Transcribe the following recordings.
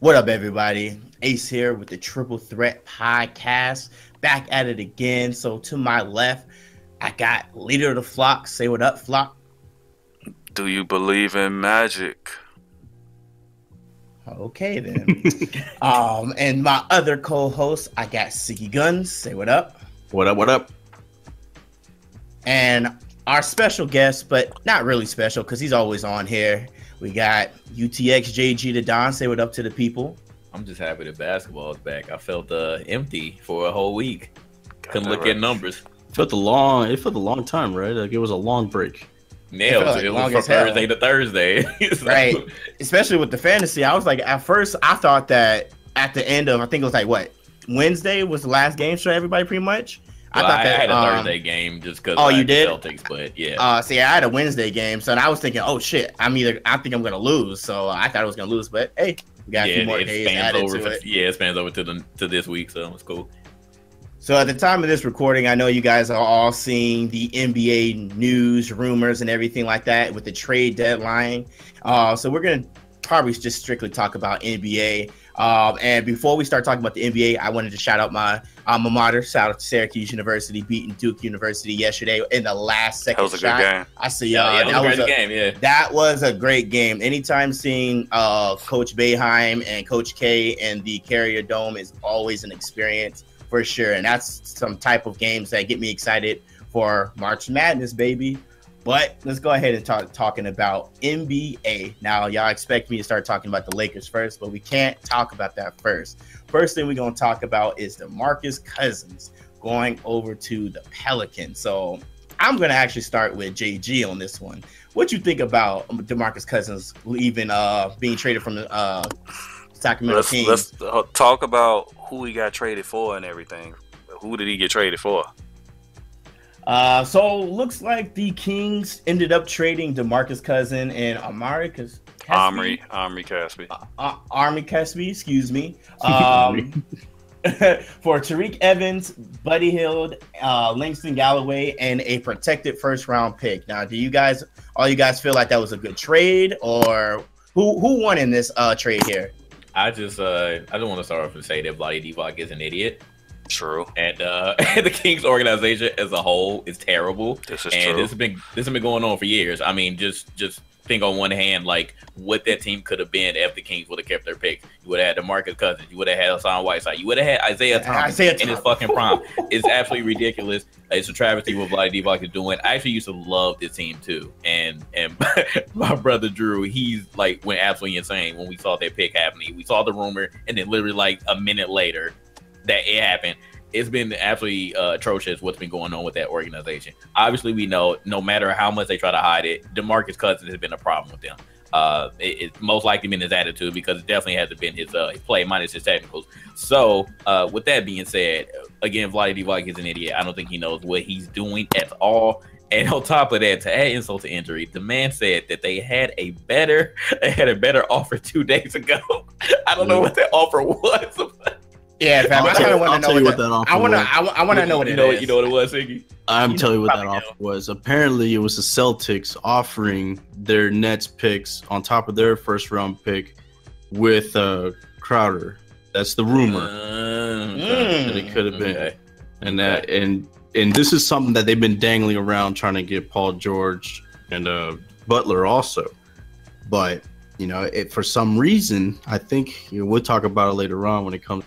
What up, everybody? Ace here with the Triple Threat Podcast. Back at it again. So to my left, I got leader of the flock. Say what up, flock. Do you believe in magic? Okay then. um, and my other co-host, I got Siggy Guns. Say what up. What up? What up? And our special guest, but not really special because he's always on here. We got UTX JG the Don. Say what up to the people. I'm just happy that basketball is back. I felt uh, empty for a whole week. Got Couldn't look right. at numbers. felt a long. It felt a long time, right? Like it was a long break. Nails. felt like It long was from as hell. Thursday to Thursday. It's like- Right. Especially with the fantasy. I was like, at first, I thought that at the end of, I think it was like what Wednesday was the last game for everybody, pretty much. Well, I thought I, that. had a um, Thursday game just because. Oh, you the did? Celtics, but yeah. Uh, see, I had a Wednesday game, so I was thinking, oh shit, I'm either I think I'm gonna lose, so I thought I was gonna lose, but hey, we got a yeah, few more days added over. to it. yeah, it spans over to the to this week, so it's cool. So at the time of this recording, I know you guys are all seeing the NBA news, rumors, and everything like that with the trade deadline. Uh, so we're gonna probably just strictly talk about NBA. Um, and before we start talking about the NBA, I wanted to shout out my alma mater, shout out to Syracuse University beating Duke University yesterday in the last second. That was a good game. I see, Yeah, uh, yeah, it that was was a a, great game. Yeah. that was a great game. Anytime seeing uh, Coach Boeheim and Coach K and the Carrier Dome is always an experience for sure. And that's some type of games that get me excited for March Madness, baby. But let's go ahead and talk talking about NBA. Now, y'all expect me to start talking about the Lakers first, but we can't talk about that first. First thing we're gonna talk about is the Marcus Cousins going over to the Pelicans. So I'm gonna actually start with JG on this one. What you think about Demarcus Cousins leaving, uh, being traded from the uh, Sacramento Let's Kings? let's uh, talk about who he got traded for and everything. Who did he get traded for? Uh, so looks like the Kings ended up trading Demarcus Cousin and Amari because Omri, Omri Caspi. uh, Army Caspi, excuse me, um, for Tyreke Evans, Buddy Hield, uh, Langston Galloway, and a protected first round pick. Now, do you guys, all you guys, feel like that was a good trade, or who who won in this uh, trade here? I just uh I don't want to start off and say that Vlade Divac is an idiot, True. and uh the Kings organization as a whole is terrible. This is and true. this has been this has been going on for years. I mean, just just think on one hand, like what that team could have been if the Kings would have kept their pick. You would have had DeMarcus Cousins. You would have had Hassan Whiteside. You would have had Isaiah Thomas Isaiah in his fucking prime. It's absolutely ridiculous. It's a travesty what Vlade Divac is doing. I actually used to love this team too, and and my brother Drew, he's like went absolutely insane when we saw that pick happening. We saw the rumor, and then literally like a minute later, that it happened. It's been absolutely uh, atrocious what's been going on with that organization. Obviously, we know no matter how much they try to hide it, Demarcus Cousins has been a problem with them. Uh, it, it's most likely been his attitude because it definitely hasn't been his uh, his play minus his technicals. So, uh, with that being said, again, Vlade Divac is an idiot. I don't think he knows what he's doing at all. And on top of that, to add insult to injury, the man said that they had a better, they had a better offer two days ago. I don't know what that offer was. Yeah, fam, I'll I kind of want to know what, what that. that offer I want to. was. I, want to know what you it know, is. You know what it was, Iggy? I'm You telling you what that offer was. Apparently, it was the Celtics offering their Nets picks on top of their first round pick with uh, Crowder. That's the rumor Uh, that it could have been, Okay. and that and and this is something that they've been dangling around trying to get Paul George and uh, Butler also. But you know, it, for some reason, I think you know, we'll talk about it later on when it comes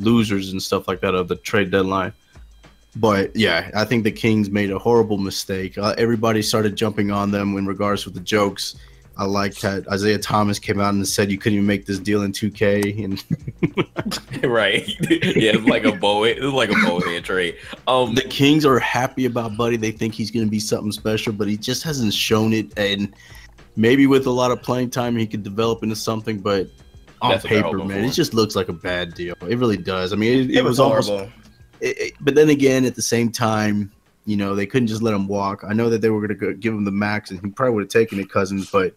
losers and stuff like that of the trade deadline. But yeah, I think the Kings made a horrible mistake. Uh, everybody started jumping on them in regards with the jokes. I like that Isaiah Thomas came out and said you couldn't even make this deal in 2K, and right. yeah, it's like a bow. It's like a bow head trade. Um, the Kings are happy about Buddy. They think he's going to be something special, but he just hasn't shown it. And maybe with a lot of playing time, he could develop into something. But on That's paper, man, for. it just looks like a bad deal. It really does. I mean, it, It, it was, was almost horrible. it, it- but then again, at the same time, you know, they couldn't just let him walk. I know that they were going to give him the max, and he probably would have taken it, Cousins. But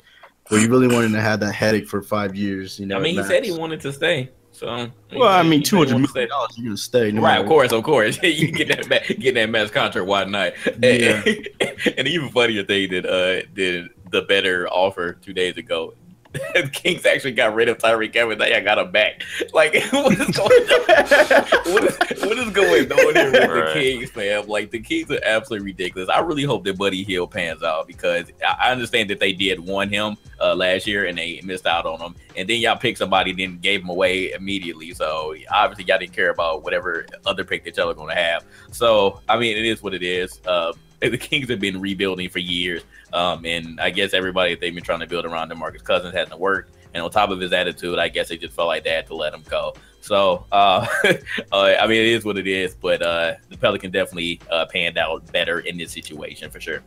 were you really wanting to have that headache for five years? You know, I mean, he at said he wanted to stay. So, Well, I mean, he two said he hundred wanted to million dollars. You're going to stay, no Right, of course, of course. you get that ma- get that max contract, why not? Yeah. and even funnier thing that uh did the better offer two days ago. The Kings actually got rid of Tyreke Evans. They got him back. Like, what is going on? what, is, what is going on here with Right. the Kings, fam? Like, the Kings are absolutely ridiculous. I really hope that Buddy Hield pans out because I I understand that they did want him uh, last year and they missed out on him. And then y'all picked somebody, and then gave him away immediately. So obviously, y'all didn't care about whatever other pick that y'all are going to have. So, I mean, it is what it is. Uh, the Kings have been rebuilding for years. Um, and I guess everybody that they've been trying to build around DeMarcus Cousins hasn't worked. And on top of his attitude, I guess they just felt like they had to let him go. So, uh, uh, I mean, it is what it is. But uh, the Pelican definitely uh, panned out better in this situation for sure.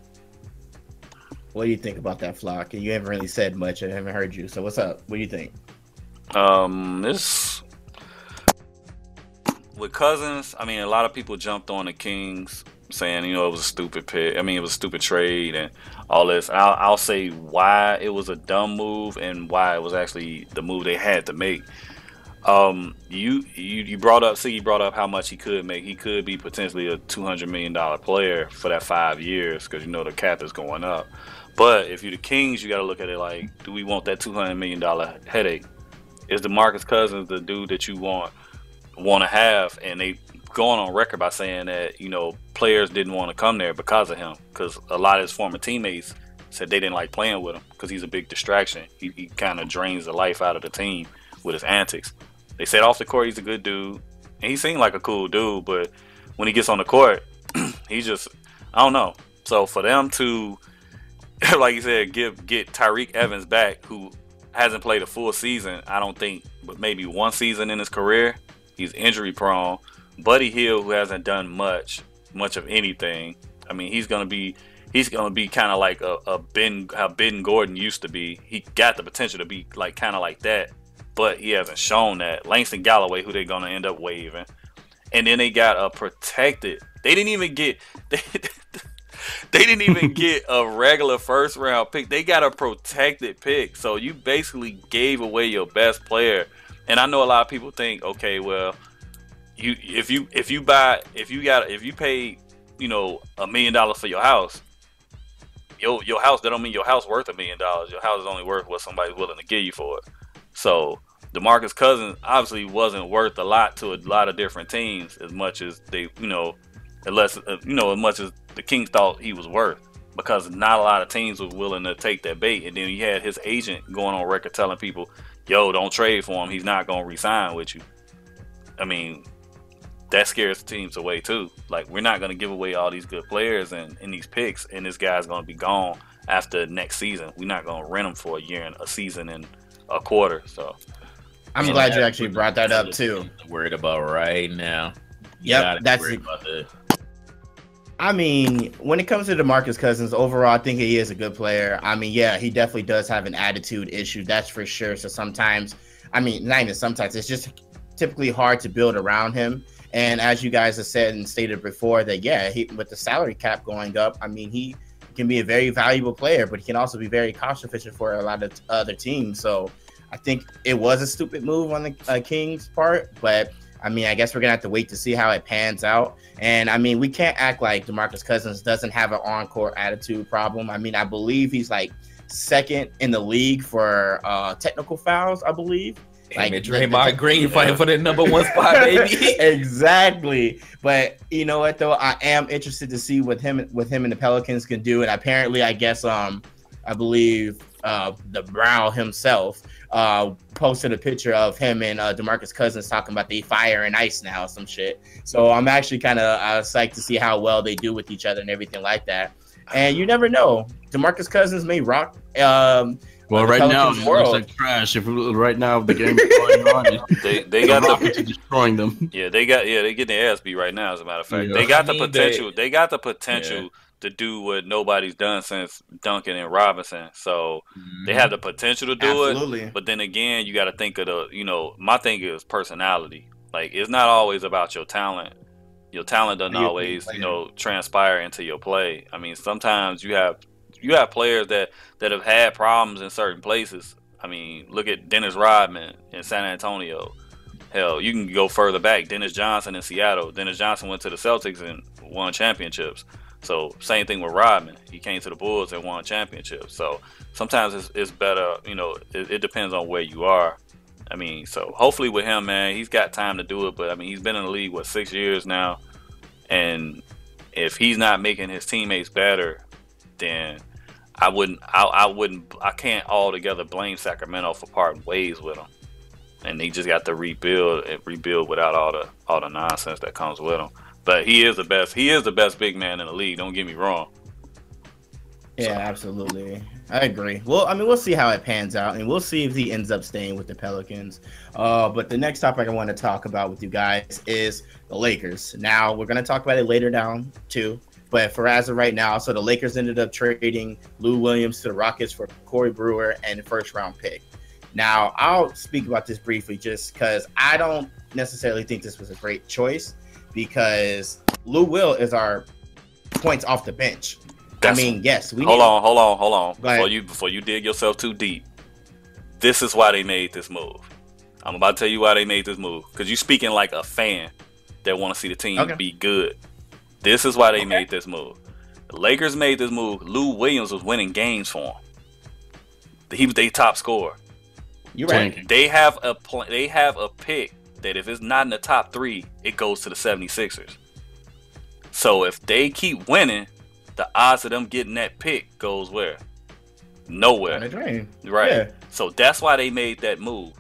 What do you think about that flock? You haven't really said much. I haven't heard you. So what's up? What do you think? Um, this with Cousins. I mean, a lot of people jumped on the Kings, saying you know it was a stupid pick. I mean, it was a stupid trade and all this. I'll, I'll say why it was a dumb move and why it was actually the move they had to make. Um, you you you brought up, see, you brought up how much he could make. He could be potentially a two hundred million dollar player for that five years because you know the cap is going up. But if you're the Kings, you got to look at it like, do we want that two hundred million dollar headache? Is the DeMarcus Cousins the dude that you want want to have? And they going on record by saying that you know players didn't want to come there because of him, because a lot of his former teammates said they didn't like playing with him because he's a big distraction. He, he kind of drains the life out of the team with his antics. They said off the court he's a good dude, and he seemed like a cool dude, but when he gets on the court, he just I don't know. So for them to like you said, give get Tyreke Evans back, who hasn't played a full season, I don't think, but maybe one season in his career. He's injury prone. Buddy Hield, who hasn't done much, much of anything. I mean, he's gonna be he's gonna be kind of like a, a Ben how Ben Gordon used to be. He got the potential to be like kind of like that, but he hasn't shown that. Langston Galloway, who they're gonna end up waving, and then they got a protected. They didn't even get they, they didn't even get a regular first round pick. They got a protected pick. So you basically gave away your best player. And I know a lot of people think, okay, well, you if you if you buy if you got if you pay, you know, a million dollars for your house, your your house that don't mean your house worth a million dollars. Your house is only worth what somebody's willing to give you for it. So DeMarcus Cousins obviously wasn't worth a lot to a lot of different teams as much as they, you know, unless uh, you know as much as the Kings thought he was worth because not a lot of teams were willing to take that bait. And then you had his agent going on record telling people, "Yo, don't trade for him. He's not going to resign with you." I mean, that scares teams away too. Like we're not going to give away all these good players and, and these picks, and this guy's going to be gone after next season. We're not going to rent him for a year and a season and a quarter. So I'm glad you actually brought that up too. Worried about right now. You Yep, that's the I mean, when it comes to DeMarcus Cousins, overall, I think he is a good player. I mean, yeah, he definitely does have an attitude issue, that's for sure. So sometimes, I mean, not even sometimes, it's just typically hard to build around him. And as you guys have said and stated before, that yeah, he with the salary cap going up, I mean, he can be a very valuable player, but he can also be very cost efficient for a lot of other teams. So I think it was a stupid move on the uh, Kings' part, but I mean, I guess we're gonna have to wait to see how it pans out. And I mean, we can't act like DeMarcus Cousins doesn't have an on-court attitude problem. I mean, I believe he's like second in the league for uh, technical fouls. I believe. Like, Like, Draymond Green fighting for the number one spot, baby. exactly. But you know what though? I am interested to see what him with him and the Pelicans can do. And apparently, I guess um I believe uh the Brow himself uh posted a picture of him and uh Demarcus Cousins talking about the fire and ice now, some shit. So I'm actually kind of uh, psyched to see how well they do with each other and everything like that. And you never know, Demarcus Cousins may rock um Well, the right now Pelicans it world. looks like trash. If right now the game is going on, they they the got the Rockets are destroying them. Yeah, they got yeah, they get their ass beat right now. As a matter of fact, Yeah. they got the potential. they- They, got the potential to do what nobody's done since Duncan and Robinson. So they have the potential to do it. But then again, you got to think of the you know my thing is personality. Like it's not always about your talent. Your talent doesn't always you know transpire into your play. I mean, sometimes you have you have players that that have had problems in certain places. I mean, look at Dennis Rodman in San Antonio. Hell, you can go further back. Dennis Johnson in Seattle. Dennis Johnson went to the Celtics and won championships. So same thing with Rodman. He came to the Bulls and won championships. So sometimes it's, it's better, you know, it, it, depends on where you are. I mean, so hopefully with him, man, he's got time to do it. But I mean, he's been in the league what six years now, and if he's not making his teammates better, then I wouldn't, I, I wouldn't, I can't altogether blame Sacramento for parting ways with him. And they just got to rebuild and rebuild without all the all the nonsense that comes with him. But he is the best. He is the best big man in the league. Don't get me wrong. Yeah, so. absolutely. I agree. Well, I mean, we'll see how it pans out, and we'll see if he ends up staying with the Pelicans. Uh, but the next topic I want to talk about with you guys is the Lakers. Now, we're going to talk about it later down too. But for as of right now, so the Lakers ended up trading Lou Williams to the Rockets for Corey Brewer and first round pick. Now, I'll speak about this briefly just because I don't necessarily think this was a great choice because Lou Will is our points off the bench. That's, I mean, yes, we hold on, hold on, hold on. Before you before you dig yourself too deep, this is why they made this move. I'm about to tell you why they made this move because you're speaking like a fan that want to see the team okay. be good. This is why they okay. made this move. The Lakers made this move. Lou Williams was winning games for them. He was their top scorer. You're right. They have a pl- they have a pick that if it's not in the top three, it goes to the 76ers. So if they keep winning, the odds of them getting that pick goes where? Nowhere. Right. Yeah. So that's why they made that move.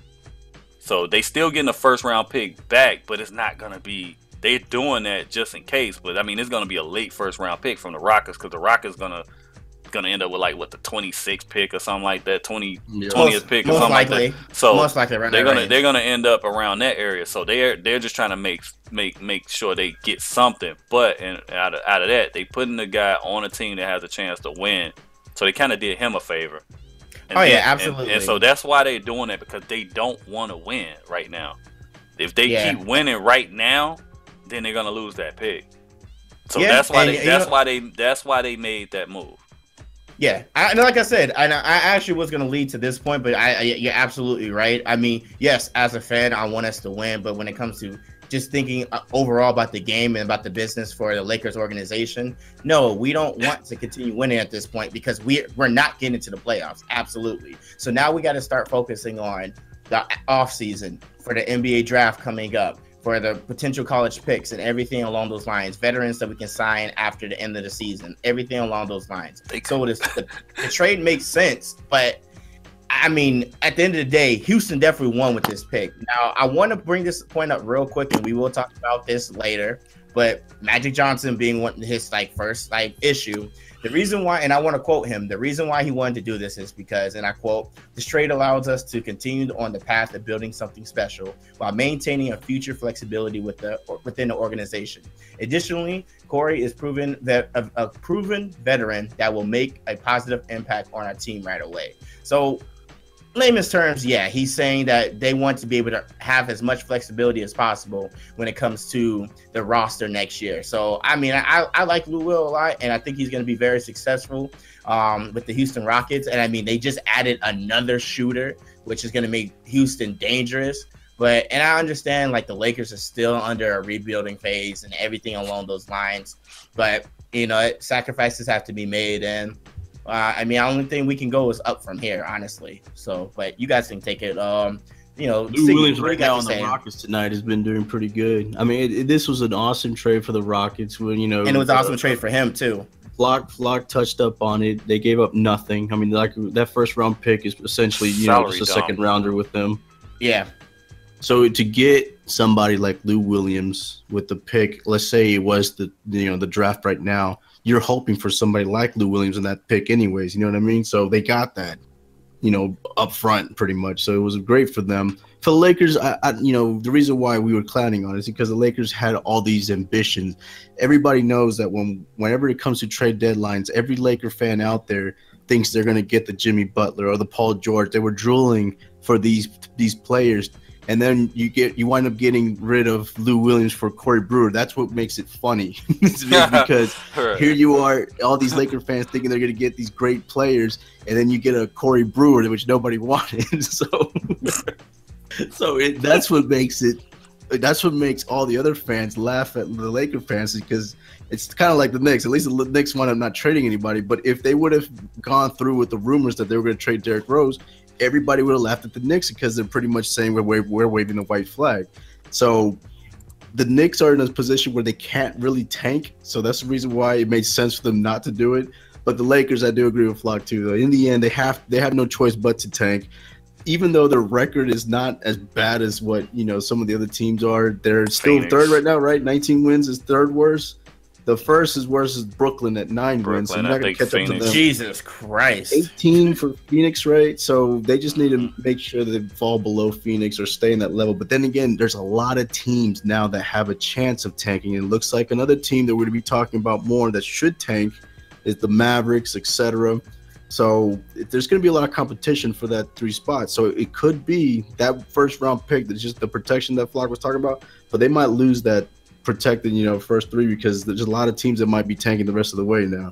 So they still getting a first round pick back, but it's not gonna be they're doing that just in case. But I mean it's gonna be a late first round pick from the Rockets because the Rockets gonna gonna end up with like what the 26th pick or something like that, 20 yeah. 20th most, pick or something likely. like that. So most likely they're gonna range. they're gonna end up around that area. So they're they're just trying to make make make sure they get something. But and out of out of that, they putting the guy on a team that has a chance to win. So they kind of did him a favor. And oh then, yeah, absolutely. And, and, so that's why they're doing that because they don't want to win right now. If they yeah. keep winning right now, then they're gonna lose that pick. So yeah, that's why and, they that's know, why they that's why they made that move. Yeah, I, like I said, I, I actually was going to lead to this point, but I, I, you're absolutely right. I mean, yes, as a fan, I want us to win, but when it comes to just thinking uh, overall about the game and about the business for the Lakers organization, no, we don't want to continue winning at this point because we we're not getting to the playoffs. Absolutely. So now we got to start focusing on the off season for the NBA draft coming up for the potential college picks and everything along those lines, veterans that we can sign after the end of the season, everything along those lines. So it is, the, the trade makes sense, but I mean, at the end of the day, Houston definitely won with this pick. Now, I want to bring this point up real quick, and we will talk about this later. But Magic Johnson being one his like first like issue, the reason why, and I want to quote him, the reason why he wanted to do this is because, and I quote, this trade allows us to continue on the path of building something special while maintaining a future flexibility with the within the organization. Additionally, Corey is proven that a, a proven veteran that will make a positive impact on our team right away. So layman's terms, yeah, he's saying that they want to be able to have as much flexibility as possible when it comes to the roster next year. So, I mean, I, I like Lou Will a lot, and I think he's going to be very successful um, with the Houston Rockets. And I mean, they just added another shooter, which is going to make Houston dangerous. But, and I understand like the Lakers are still under a rebuilding phase and everything along those lines. But, you know, sacrifices have to be made. And, uh, I mean, the only thing we can go is up from here, honestly. So, but you guys can take it. Um, you know, Lou Williams right now on the Rockets tonight has been doing pretty good. I mean, it, it, this was an awesome trade for the Rockets. When you know, and it was uh, awesome trade for him too. Flock Flock touched up on it. They gave up nothing. I mean, like that first round pick is essentially you Salary know just a dumb. second rounder with them. Yeah. So to get somebody like Lou Williams with the pick, let's say it was the you know the draft right now, you're hoping for somebody like Lou Williams in that pick, anyways. You know what I mean? So they got that, you know, up front pretty much. So it was great for them. For the Lakers, I, I, you know, the reason why we were clowning on is because the Lakers had all these ambitions. Everybody knows that when whenever it comes to trade deadlines, every Laker fan out there thinks they're going to get the Jimmy Butler or the Paul George. They were drooling for these these players and then you get you wind up getting rid of Lou Williams for Corey Brewer. That's what makes it funny because here you are, all these Laker fans thinking they're going to get these great players, and then you get a Corey Brewer, which nobody wanted. so, so it, that's what makes it. That's what makes all the other fans laugh at the Laker fans because it's kind of like the Knicks. At least the Knicks wound up not trading anybody. But if they would have gone through with the rumors that they were going to trade Derrick Rose, everybody would have laughed at the Knicks because they're pretty much saying we're, we're waving the white flag. So the Knicks are in a position where they can't really tank. So that's the reason why it made sense for them not to do it. But the Lakers, I do agree with Flock too. Though in the end, they have they have no choice but to tank. Even though their record is not as bad as what you know some of the other teams are, they're still Phoenix. third right now. Right, 19 wins is third worst. The first is worse is Brooklyn at nine wins. So Brooklyn, you're not going to catch up to them. Jesus Christ. 18 for Phoenix, right? So they just need to make sure that they fall below Phoenix or stay in that level. But then again, there's a lot of teams now that have a chance of tanking. It looks like another team that we're going to be talking about more that should tank is the Mavericks, etc. So it- there's going to be a lot of competition for that three spots. So it could be that first round pick that's just the protection that Flock was talking about, but they might lose that protected, you know, first three because there's a lot of teams that might be tanking the rest of the way now.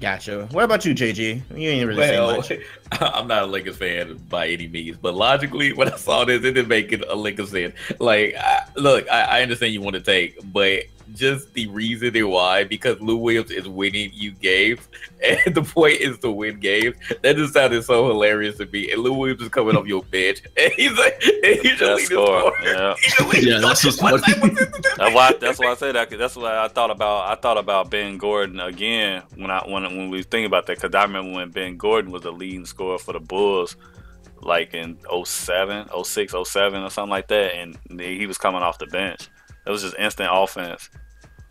Gotcha. What about you, JG? You ain't really Well, much. I'm not a Lakers fan by any means, but logically, when I saw this, it didn't make it a Lakers fan. Like, I, look, I, I understand you want to take, but just the reasoning why, because Lou Williams is winning you games, and the point is to win games. That just sounded so hilarious to me. And Lou Williams is coming off your bench, and he's like, and he's just score, yeah. Yeah, that's what's funny. That's why. That's why I said that. 'cause that's why I thought about. I thought about Ben Gordon again when I when when we was thinking about that because I remember when Ben Gordon was the leading scorer for the Bulls, like in 07, 06, 07 or something like that, and he was coming off the bench. It was just instant offense.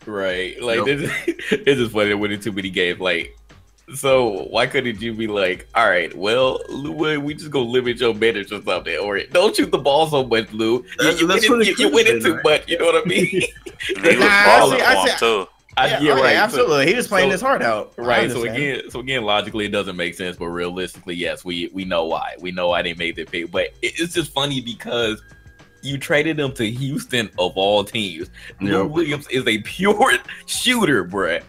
Right. Like Yep. this it's just funny winning too many games. Like so why couldn't you be like, all right, well, Lou, we just go limit your minutes or something, or don't shoot the ball so much, Lou. You, That's- you, that's winning, you, you could've winning too right? much. You know what I mean? He was Nah, I balling see- I see- too. I, yeah, you're okay, right. So- absolutely. he was playing so- his heart out. Right. So again, so again, logically, it doesn't make sense, but realistically, yes, we we know why. We know why they made the pick. But it- it's just funny because you traded him to Houston of all teams. Lou Williams is a pure shooter, bruh.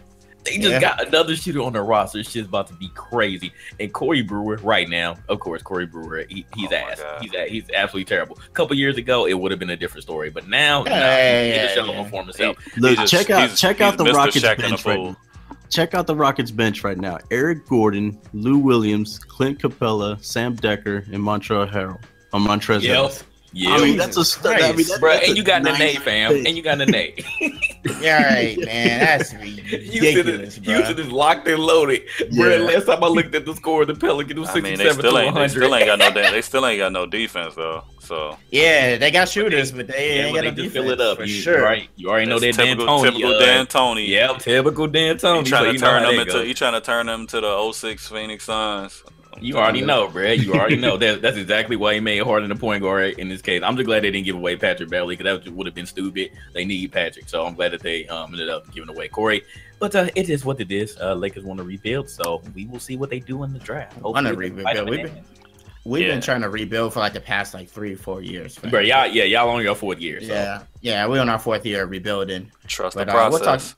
They just Yeah. got another shooter on their roster. Shit's about to be crazy. And Corey Brewer, right now, of course, Corey Brewer, he, he's Oh ass. He's a, he's absolutely terrible. A couple years ago, it would have been a different story. But now, Yeah, nah, yeah, he yeah, just showing yeah. perform himself. Look, He just- check out he's- check he's out the Mr. Rockets Shaq bench right now. Check out the Rockets bench right now. Eric Gordon, Lou Williams, Clint Capela, Sam Dekker, and Montrezl Harrell. Or Montrezl. Yep. Harrell. Yeah. I mean that's a stud. I mean, Christ. that- Bruh, and you got nice Nene, fam. pick. And you got Nene. Yeah, right, man. That's Houston, ridiculous, is, bro. Houston is locked and loaded. Yeah. Bruh, last time I looked at the score, the Pelicans was I mean, 67 they still to ain't. They 100. still ain't got no. They still ain't got no defense though. So Yeah, they got shooters, but they Yeah, ain't got they no just fill it defense, up. for you, sure. Right, you already know that That's Dan typical, Tony. typical uh, D'Antoni. Yep, typical D'Antoni. You trying so to turn them into? goes. You trying to turn them to the 06 Phoenix Suns? You already know, bruh. You already know. That, that's exactly why he made Harden the point guard in this case. I'm just glad they didn't give away Patrick Beverley because that would have been stupid. They need Patrick, so I'm glad that they um, ended up giving away Corey. But uh, it is what it is. Uh, Lakers want to rebuild, so we will see what they do in the draft. Wanna rebuild. We've been- We've Yeah. been trying to rebuild for like the past like three, four years. fam. Bruh, y'all, yeah, y'all on your fourth year. So. Yeah, yeah, we're on our fourth year of rebuilding. Trust But, the uh, we'll process.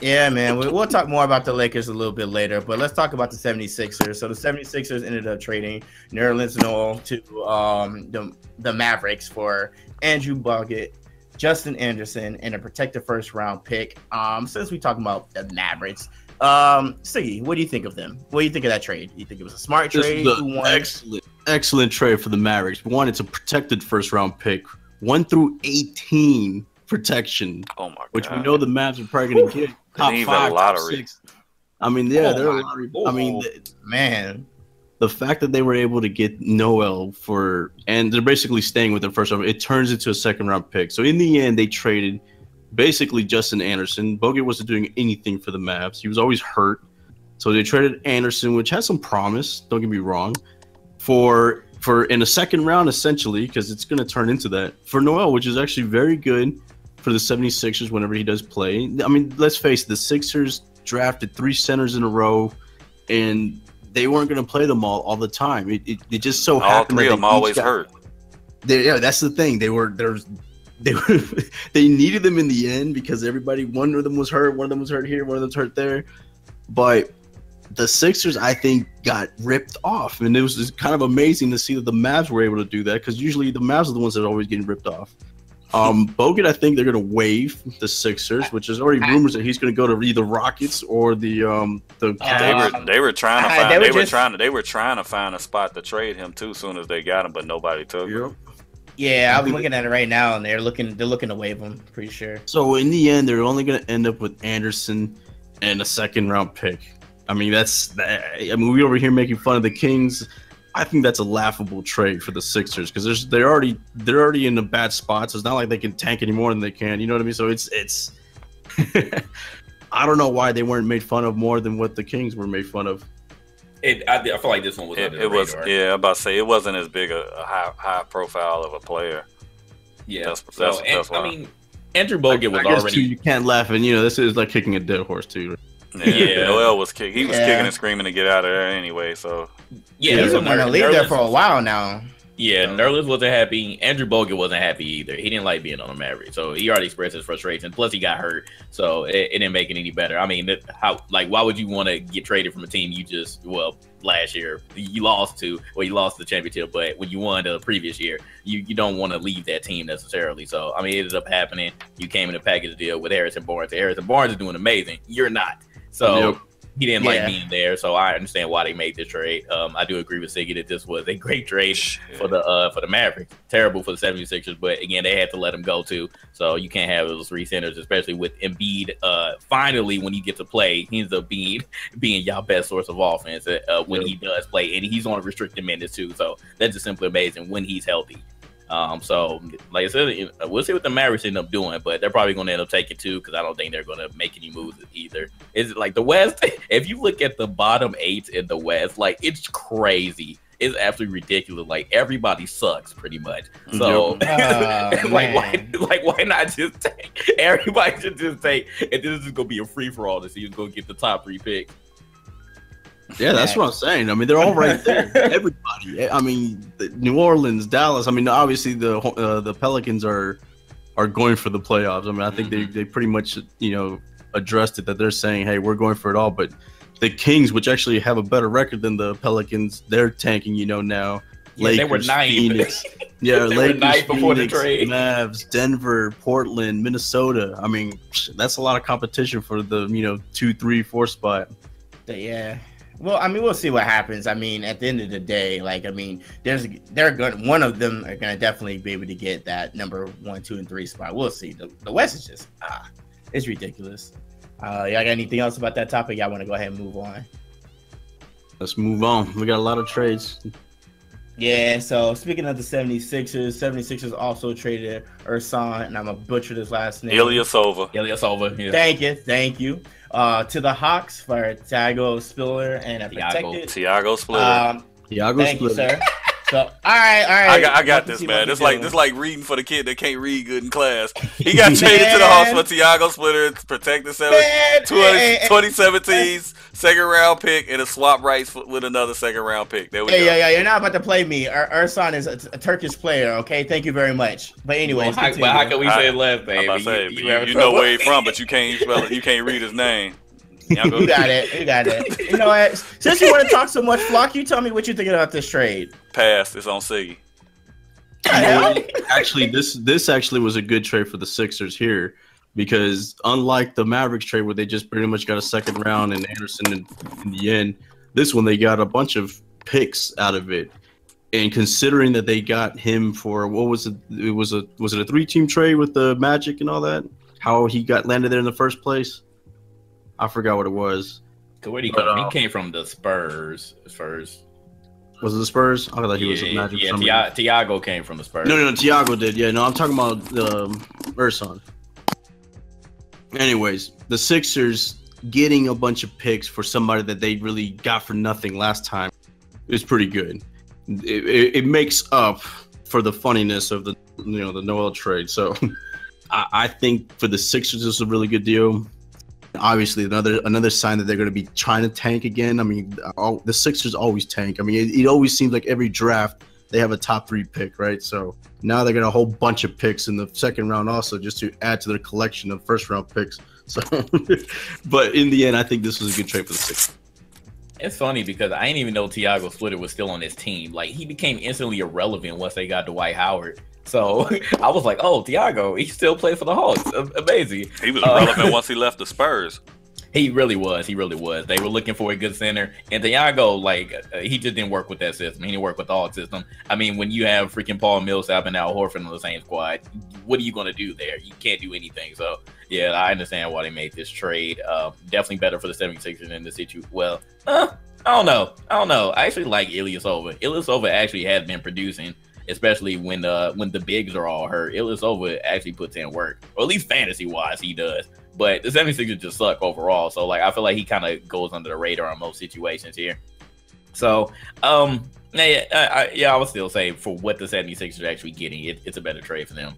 Yeah, man. We, we'll talk more about the Lakers a little bit later, but let's talk about the 76ers. So the 76ers ended up trading Nerlens Noel to um, the, the Mavericks for Andrew Bogut, Justin Anderson, and a protected first round pick. Um, since we're talking about the Mavericks, um, Siggy, what do you think of them? What do you think of that trade? You think it was a smart This trade? is Who won? excellent, excellent trade for the Mavericks. One, it's a protected first round pick, one through eighteen protection, oh my god. which we know the Mavs are probably going to get top five, top six. I mean, yeah, Oh they're a lottery. I mean, the, Man, the fact that they were able to get Noel for, and they're basically staying with their first round, it turns into a second round pick. So in the end, they traded basically Justin Anderson. Bogut wasn't doing anything for the Mavs. He was always hurt. So they traded Anderson, which has some promise. Don't get me wrong, for for in a second round essentially because it's going to turn into that for Noel, which is actually very good for the 76ers whenever he does play. I mean, let's face it, the Sixers drafted three centers in a row, and they weren't going to play them all all the time. It, it, it just so all happened three that of them always got- hurt. they, yeah, that's the thing. They were there's they were they needed them in the end because everybody one of them was hurt, one of them was hurt here, one of them's hurt there. But the Sixers, I think, got ripped off, and it was just kind of amazing to see that the Mavs were able to do that because usually the Mavs are the ones that are always getting ripped off. Um, Bogut, I think they're going to waive the Sixers, which is already rumors that he's going to go to either Rockets or the um the. Uh, They were they were trying to find they they were were, just- trying to they were trying to find a spot to trade him too soon as they got him, but nobody took him. Yeah, I'm looking at it right now, and they're looking they're looking to waive him. Pretty sure. So in the end, they're only going to end up with Anderson and a second round pick. I mean, that's I mean, we over here making fun of the Kings. I think that's a laughable trade for the Sixers because there's they're already they're already in a bad spot. So it's not like they can tank any more than they can. You know what I mean? So it's it's. I don't know why they weren't made fun of more than what the Kings were made fun of. It, I, I feel like this one was It, it was radar. yeah, I'm about to say it wasn't as big a, a high high profile of a player. Yeah, That's- so that's- and, that's I mean, Andrew Bogut was I guess, already too, you can't laugh, and you know this is like kicking a dead horse too. Yeah, Yeah. Noel was kick, he was Yeah. kicking and screaming to get out of there anyway. So yeah, he's been gonna Ner- leave there for a while now. Yeah, So- Nerlens wasn't happy. Andrew Bogut wasn't happy either. He didn't like being on the Mavericks, so he already expressed his frustration. Plus, he got hurt, so it, it didn't make it any better. I mean, how like why would you want to get traded from a team you just well last year you lost to? Well, you lost the championship, but when you won the previous year, you you don't want to leave that team necessarily. So I mean, it ended up happening. You came in a package deal with Harrison Barnes. Harrison Barnes is doing amazing. You're not. So. Yep. He didn't Yeah. like being there, so I understand why they made this trade. Um, I do agree with Siggy that this was a great trade for the uh for the Mavericks. Terrible for the 76ers, but again, they had to let him go too. So you can't have those three centers, especially with Embiid. Uh, finally, when he gets to play, he ends up being being y'all best source of offense uh, uh, when he does play, and he's on restricted minutes too. So that's just simply amazing when he's healthy. Um, so like I said, we'll see what the Mavericks end up doing, but they're probably going to end up taking two because I don't think they're going to make any moves either. Is it like the West? If you look at the bottom eight in the West, like it's crazy. It's absolutely ridiculous. Like everybody sucks pretty much. So Oh, like why like why not just take everybody should just take and this is gonna be a free for all to see who's gonna get the top three picks. Yeah, that's what I'm saying. I mean, they're all right there. Everybody. I mean, New Orleans, Dallas. I mean, obviously the uh, the Pelicans are are going for the playoffs. I mean, I think they they pretty much you know addressed it that they're saying, hey, we're going for it all. But the Kings, which actually have a better record than the Pelicans, they're tanking. You know now. Yeah, they were Lakers, ninth. Phoenix. Yeah, They were Lakers, ninth before the trade. Mavs, Denver, Portland, Minnesota. I mean, that's a lot of competition for the you know two, three, four spot. But yeah. Well, I mean, we'll see what happens. I mean, at the end of the day, like, I mean, there's they're going. One of them are gonna definitely be able to get that number one, two, and three spot. We'll see. The, the West is just ah, it's ridiculous. Uh, y'all got anything else about that topic? Y'all want to go ahead and move on? Let's move on. We got a lot of trades. Yeah, so speaking of the 76ers, 76ers also traded Ersan, and I'm gonna butcher this last name. Ilyasova. Yeah, that's over. Yeah. Thank you, thank you. Uh, to the Hawks for Thiago Spiller and a Thiago. protected. Tiago Spiller. Um, Iago thank you, sir. So, all right, all right. I got, I got this, man. what It's like doing. this like reading for the kid that can't read good in class. He got traded to the Hawks for Tiago Splitter, protected seven, Man, 20, hey, hey, 2017's second round pick, and a swap rights with with another second round pick. There we Hey, go. yeah, yeah, you're not about to play me. Ur- Ersan is a, a Turkish player, okay? Thank you very much. But Well, how, but how can we I- say less, I'm baby? about to say, You- you you, you know where he's from, but you can't spell it. You can't read his name. Tiago- you got it. You got it. You know what? Since you want to talk so much, Flock, you tell me what you thinking about this trade. Pass. It's on Siggy. actually, this this actually was a good trade for the Sixers here because unlike the Mavericks trade where they just pretty much got a second round and Anderson in, in the end, this one they got a bunch of picks out of it. And considering that they got him for what was it? It was a was it a three team trade with the Magic and all that? How he got landed there in the first place? I forgot what it was. Where did he But, come? uh, he came from the Spurs first. Was it the Spurs? I thought he was a yeah, Magic. yeah somebody. Tiago came from the Spurs. No, no, no. Tiago did. Yeah, no, I'm talking about um, Ersan. Anyways, the Sixers getting a bunch of picks for somebody that they really got for nothing last time is pretty good. It, it, it makes up for the funniness of the you know the Noel trade. So I, I think for the Sixers, this is a really good deal. Obviously, another another sign that they're going to be trying to tank again. I mean, all, the Sixers always tank. I mean, it, it always seems like every draft they have a top three pick, right? So now they got a whole bunch of picks in the second round also just to add to their collection of first round picks. So, but in the end, I think this was a good trade for the Sixers. It's funny because I didn't even know Tiago Splitter was still on his team. Like he became instantly irrelevant once they got Dwight Howard. So I was like, "Oh, Tiago, he still plays for the Hawks. Amazing." He was uh, relevant once he left the Spurs. He really was. He really was. They were looking for a good center, and Tiago, like, uh, he just didn't work with that system. He didn't work with the Hawk system. I mean, when you have freaking Paul Millsap and Al Horford on the same squad, what are you going to do there? You can't do anything. So, yeah, I understand why they made this trade. Uh, definitely better for the 76ers in the situation. Well, uh, I don't know. I don't know. I actually like Ilyasova. Ilyasova actually has been producing, especially when the when the bigs are all hurt. Ilyasova actually puts in work, or at least fantasy wise, he does. But the 76ers just suck overall. So like I feel like he kind of goes under the radar in most situations here. So um yeah, I, I, yeah, I would still say for what the 76ers are actually getting, it, it's a better trade for them.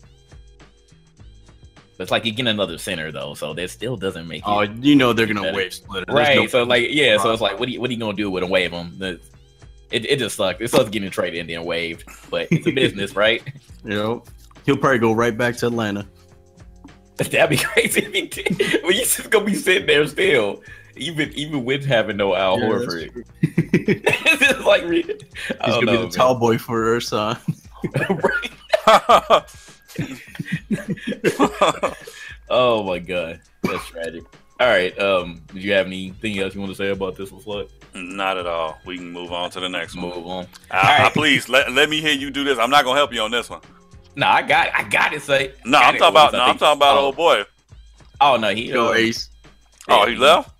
But it's like you get another center though, so that still doesn't make. Oh, you know they're gonna waive Splitter, right? No so like, yeah, so it's like, what are you, what are you gonna do with a wave him? It, it just sucks. It sucks getting traded and then waived, but it's a business, right? You know, he'll probably go right back to Atlanta. That'd be crazy if he did. Well, he's just gonna be sitting there still, even even with having no Al yeah, Horford. it's just like he's gonna know, be the man. tall boy for her son. oh my god, that's tragic. All right, um, did you have anything else you want to say about this one, Flock? Not at all. We can move on to the next move one. Move on. I, right. I, please let, let me hear you do this. I'm not gonna help you on this one. No, I got I got it. Say no. I'm talking about no. I'm talking about oh. old boy. Oh no, he go uh, Ace. Oh, he left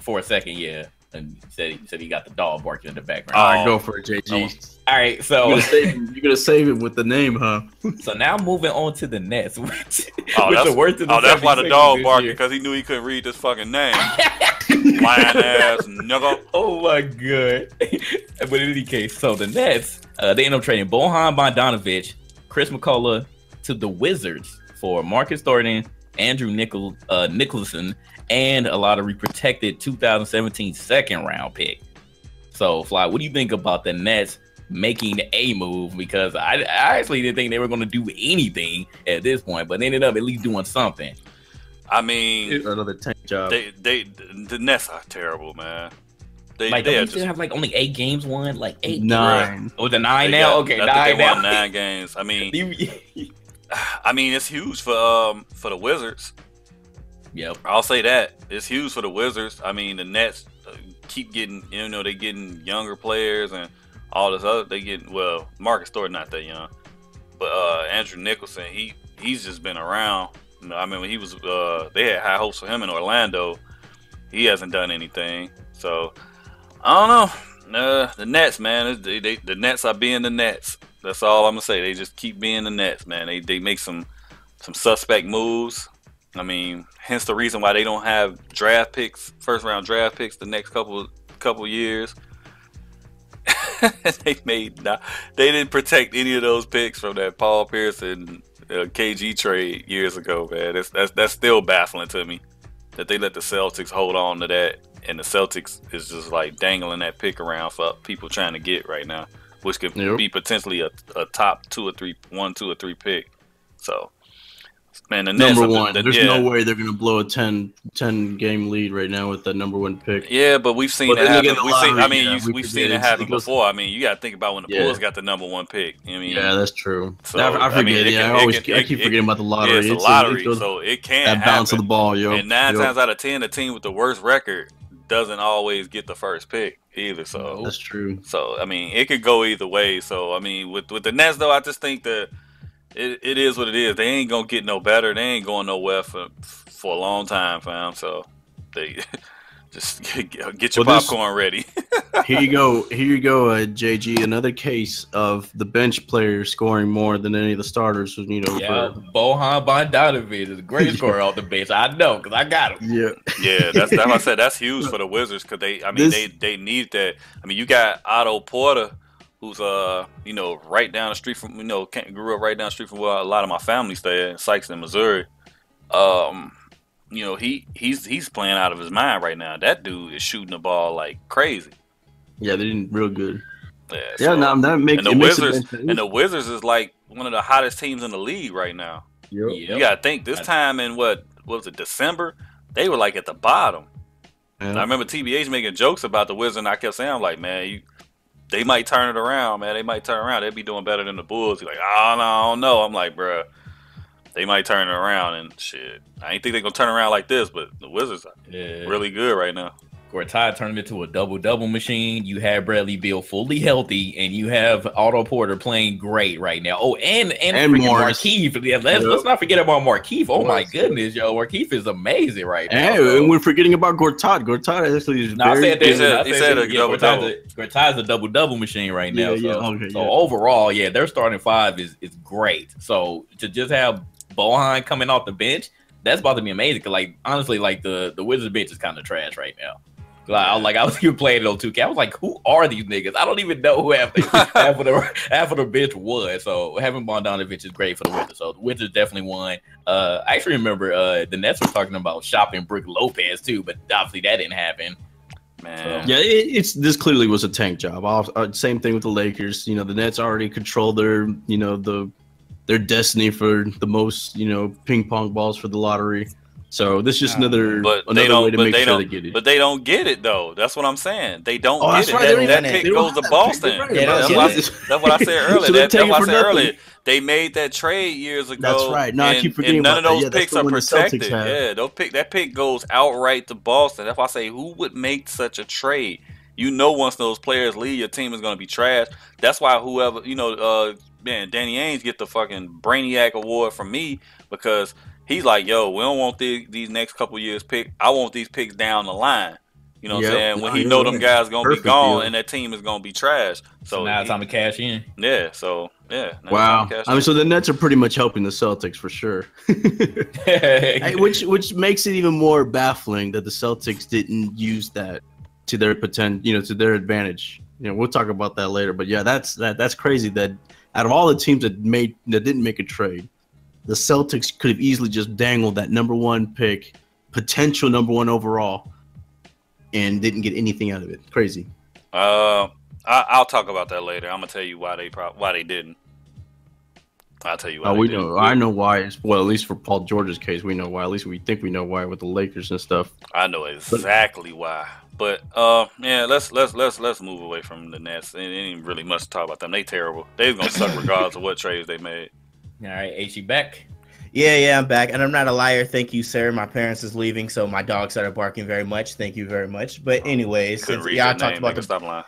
for a second. Yeah, and said he said he got the dog barking in the background. All right, go for it, JG. Oh. All right, so you're gonna, save, you're gonna save it with the name, huh? so now moving on to the Nets, which, oh, which that's, the worst of the oh, that's why the dog barking because he knew he couldn't read this fucking name. Lion ass nigga. Oh my god. but in any case, so the Nets, uh, they end up trading Bojan Bogdanovic Chris McCullough to the Wizards for Marcus Thornton, Andrew Nicol, uh, Nicholson, and a lottery protected 2017 second round pick. So, Fly, what do you think about the Nets making a move? Because I, I actually didn't think they were going to do anything at this point, but they ended up at least doing something. I mean, another tank job. They, they, the Nets are terrible, man. They, like they still have like only eight games won, like eight nine. Oh, the nine they now. Got, okay, nine they won nine games. I mean, I mean it's huge for um for the Wizards. Yep, I'll say that it's huge for the Wizards. I mean the Nets uh, keep getting you know they getting younger players and all this other they getting well Marcus Thornton not that young, but uh Andrew Nicholson he he's just been around. You know, I mean when he was uh they had high hopes for him in Orlando, he hasn't done anything. So I don't know. Uh, the Nets, man. They, they, the Nets are being the Nets. That's all I'm gonna say. They just keep being the Nets, man. They they make some some suspect moves. I mean, hence the reason why they don't have draft picks, first round draft picks, the next couple couple years. they made not, they didn't protect any of those picks from that Paul Pierce and uh, KG trade years ago, man. That's, that's that's still baffling to me that they let the Celtics hold on to that and the Celtics is just like dangling that pick around for people trying to get right now, which could yep. be potentially a, a top two or three, one, two or three pick. So, man, the number one. The, There's yeah. no way they're going to blow a 10, 10 game lead right now with the number one pick. Yeah, but we've seen but it happen. We've seen, I mean, yeah, you, we have seen it happen before. I mean, you got to think about when the yeah. Bulls got the number one pick. I mean, yeah, that's true. So, I, I forget. I mean, yeah, can, I always can, I keep it, forgetting about the lottery. it's a lottery, it so it can that bounce of the ball, yo. And nine yo. times out of ten, the team with the worst record doesn't always get the first pick either. So that's true. So I mean, it could go either way. So I mean, with with the Nets though, I just think that it, it is what it is. They ain't gonna get no better. They ain't going nowhere for for a long time, fam. So they just get your well, popcorn ready. here you go. Here you go, uh, JG. Another case of the bench players scoring more than any of the starters. You know, yeah. For... Bojan Bogdanovic is a great scorer off the bench. I know because I got him. Yeah, yeah. That's that's I said. That's huge for the Wizards because they. I mean, this... they they need that. I mean, you got Otto Porter. Who's uh you know right down the street from you know grew up right down the street from where a lot of my family stay in Sikeston, Missouri. Um, you know, he he's he's playing out of his mind right now. That dude is shooting the ball like crazy. Yeah, they're doing real good. Yeah, yeah so, no, that makes and the Wizards and the Wizards is like one of the hottest teams in the league right now. Yep. You gotta think this time in what, what was it December? They were like at the bottom. And I remember TBH making jokes about the Wizards, and I kept saying, "I'm like, man, you, they might turn it around, man. They might turn around. They'd be doing better than the Bulls." He's like, "Oh no, I don't know." I'm like, "Bruh, they might turn it around." And shit, I ain't think they're gonna turn around like this, but the Wizards are Yeah. really good right now. Gortat turned into a double double machine. You have Bradley Beal fully healthy, and you have Otto Porter playing great right now. Oh, and and, And Morris. Markieff. Yeah, let's, Yep. let's not forget about Markieff. Oh my Morris, yeah. goodness, yo, Markieff is amazing right now. Hey, So- and we're forgetting about Gortat. Gortat actually is No, I very said He said- I he said said a yeah, double-double. Gortat's a- Gortat's a double double machine right now. Yeah, so, yeah, okay, so yeah. overall, yeah, their starting five is is great. So to just have Bojan coming off the bench, that's about to be amazing. Cause like honestly, like the the Wizards bench is kind of trash right now. Like, I, like I was even playing it on 2K. I was like, who are these niggas? I don't even know who half, the, half of the half of the bench was. So having Bogdanovich is great for the Wizards. So the Wizards definitely won. Uh, I actually remember uh, the Nets were talking about shopping Brook Lopez too, but obviously that didn't happen. Man, Yeah, it, it's this clearly was a tank job. I'll- uh, same thing with the Lakers. You know, the Nets already control their, you know, the their destiny for the most, you know, ping pong balls for the lottery. So this is just another But another they way don't. to But make they sure they don't. get it. But they don't get it though. That's what I'm saying. They don't Oh, get that's it. right, That, that pick goes to Boston. right, Yeah, that's, that's what I, that's what I said earlier. So that, that's what I said nothing. earlier. They made that trade years ago. That's right. No, I keep forgetting and none about of those that. Yeah, that's picks the are Celtics protected. have. Yeah, those pick that pick goes outright to Boston. That's why I say who would make such a trade? You know, once those players leave, your team is going to be trash. That's why whoever you know, uh, man, Danny Ainge get the fucking Brainiac award from me because he's like, yo, we don't want the, these next couple years pick. I want these picks down the line. You know what Yep. I'm saying? When No, he know them guys gonna Perfect be gone deal. and that team is gonna be trash. So, So now it's time to cash in. yeah, so yeah. wow. it's time to cash I mean, in. so the Nets are pretty much helping the Celtics for sure. Hey, which which makes it even more baffling that the Celtics didn't use that to their potential, you know, to their advantage. You know, we'll talk about that later. But yeah, that's that that's crazy that out of all the teams that made that didn't make a trade, the Celtics could have easily just dangled that number one pick, potential number one overall, and didn't get anything out of it. Crazy. Uh, I, I'll talk about that later. I'm gonna tell you why they pro- why they didn't. I'll tell you why. Oh, they we didn't. know. I know why. It's, well, at least for Paul George's case, we know why. At least we think we know why with the Lakers and stuff. I know exactly why. But uh, yeah, let's let's let's let's move away from the Nets. It ain't really much to talk about them. They terrible. They're gonna suck regardless of what trades they made. All right, H, you back? Yeah, yeah, I'm back, and I'm not a liar. Thank you, sir. My parents is leaving, so my dog started barking very much. Thank you very much. But anyways, Couldn't since y'all your talked about the stop lying.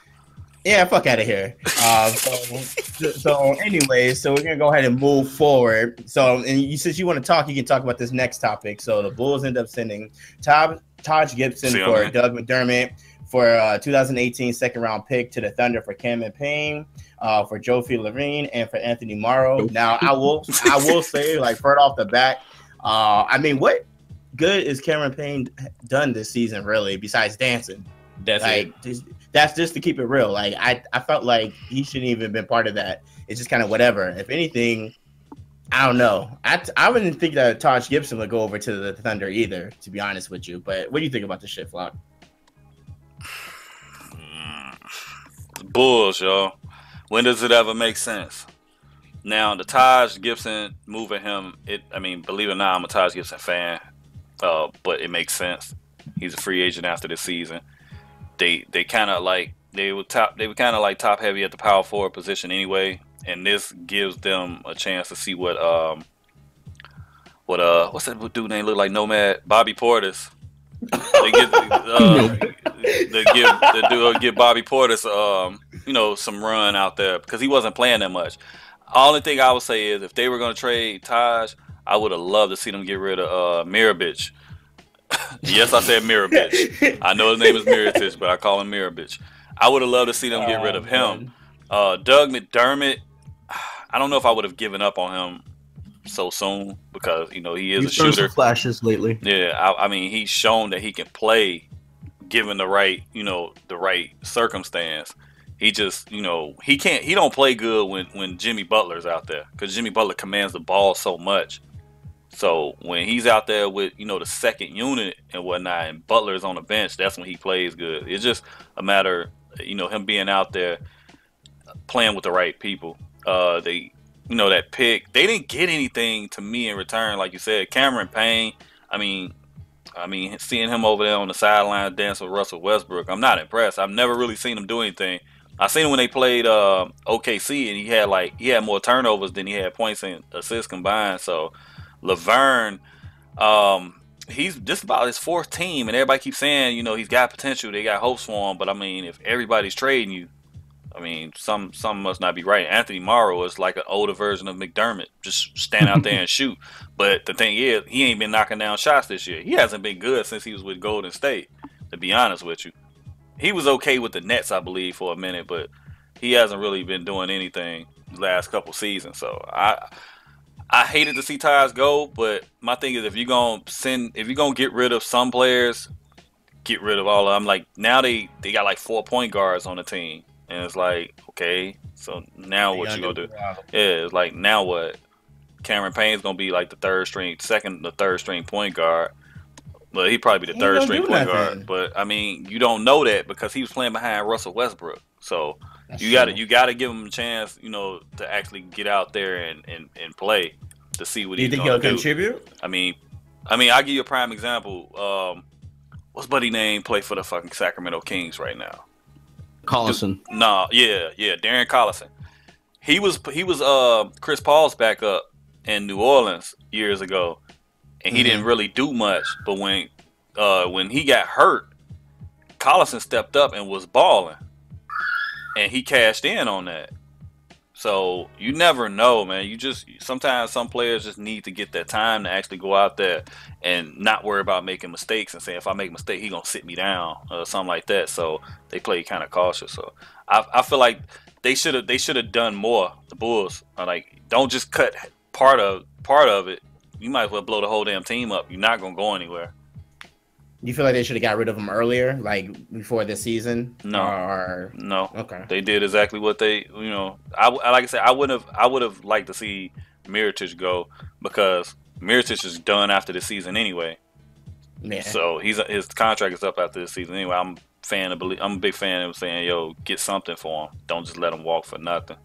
yeah, fuck out of here. Uh, so, so, anyways, so we're gonna go ahead and move forward. So, and you, since you want to talk, you can talk about this next topic. So, the Bulls end up sending Todd Taj Gibson See for. Doug McDermott for uh, 2018 second round pick to the Thunder for Cameron Payne, uh, for Joffrey Lauvergne, and for Anthony Morrow. Now, I will, I will say, like, right off the bat, uh, I mean, what good is Cameron Payne done this season, really, besides dancing? That's like it. just, that's just to keep it real. Like I, I felt like he shouldn't even been part of that. It's just kind of whatever. If anything, I don't know. I, I wouldn't think that Taj Gibson would go over to the Thunder either, to be honest with you. But what do you think about the shit, Flock? Bulls, yo. When does it ever make sense? Now the Taj Gibson moving him, it I mean, believe it or not, I'm a Taj Gibson fan. Uh, but it makes sense. He's a free agent after the season. They they kinda like they were top they were kinda like top heavy at the power forward position anyway. And this gives them a chance to see what um what uh what's that dude name look like Nomad Bobby Portis. They get uh, they give they do uh, give Bobby Portis um you know some run out there because he wasn't playing that much. Only thing I would say is if they were gonna trade Taj, I would have loved to see them get rid of uh Mirabich. yes, I said Mirabich. I know his name is Mirotic, but I call him Mirabich. I would have loved to see them get rid of him. Uh, Doug McDermott, I don't know if I would have given up on him so soon because you know he is He's a shooter. flashes lately. Yeah, I, I mean he's shown that he can play given the right, you know, the right circumstance. He just, you know, he can't. He don't play good when when Jimmy Butler's out there because Jimmy Butler commands the ball so much. So when he's out there with you know the second unit and whatnot, and Butler's on the bench, that's when he plays good. It's just a matter, you know, him being out there playing with the right people. Uh, they, you know, that pick. They didn't get anything to me in return, like you said. Cameron Payne. I mean, I mean, seeing him over there on the sideline dance with Russell Westbrook, I'm not impressed. I've never really seen him do anything. I seen him when they played uh, OKC, and he had like he had more turnovers than he had points and assists combined. So Lauvergne, um, he's just about his fourth team, and everybody keeps saying, you know, he's got potential. They got hopes for him, but I mean, if everybody's trading you, I mean, some some must not be right. Anthony Morrow is like an older version of McDermott. Just stand out there and shoot. But the thing is, he ain't been knocking down shots this year. He hasn't been good since he was with Golden State. To be honest with you, he was okay with the Nets, I believe, for a minute, but he hasn't really been doing anything the last couple seasons. So I I hated to see Tyus go, but my thing is if you're gonna send if you're gonna get rid of some players, get rid of all of them. Like now they they got like four point guards on the team. And it's like, okay, so now what you gonna do? Yeah, it's like now what? Cameron Payne's gonna be like the third string, second, the third string point guard. But he probably be the He third string point guard. But I mean, you don't know that because he was playing behind Russell Westbrook. So That's you got to true. you got to give him a chance, you know, to actually get out there and and, and play to see what Do you think gonna he'll do. contribute? I mean, I mean, I'll give you a prime example. Um, what's buddy name play for the fucking Sacramento Kings right now? Collison. No, yeah, yeah, Darren Collison. He was he was uh Chris Paul's backup in New Orleans years ago, and he didn't really do much. But when uh when he got hurt, Collison stepped up and was balling, and he cashed in on that. So you never know, man. You just sometimes some players just need to get that time to actually go out there and not worry about making mistakes and saying if I make a mistake, he gonna sit me down or something like that. So they play kind of cautious. So I, I feel like they should have they should have done more. The Bulls are like don't just cut part of part of it. You might as well blow the whole damn team up. You're not gonna go anywhere. You feel like they should have got rid of him earlier, like before this season? No. Or No, okay. they did exactly what they you know. I I- like I said I would have I would have liked to see Mirotic go because Mirotic is done after the season anyway. Yeah. So he's his contract is up after this season anyway. I'm a fan of believe I'm a big fan of saying, yo, get something for him. Don't just let him walk for nothing.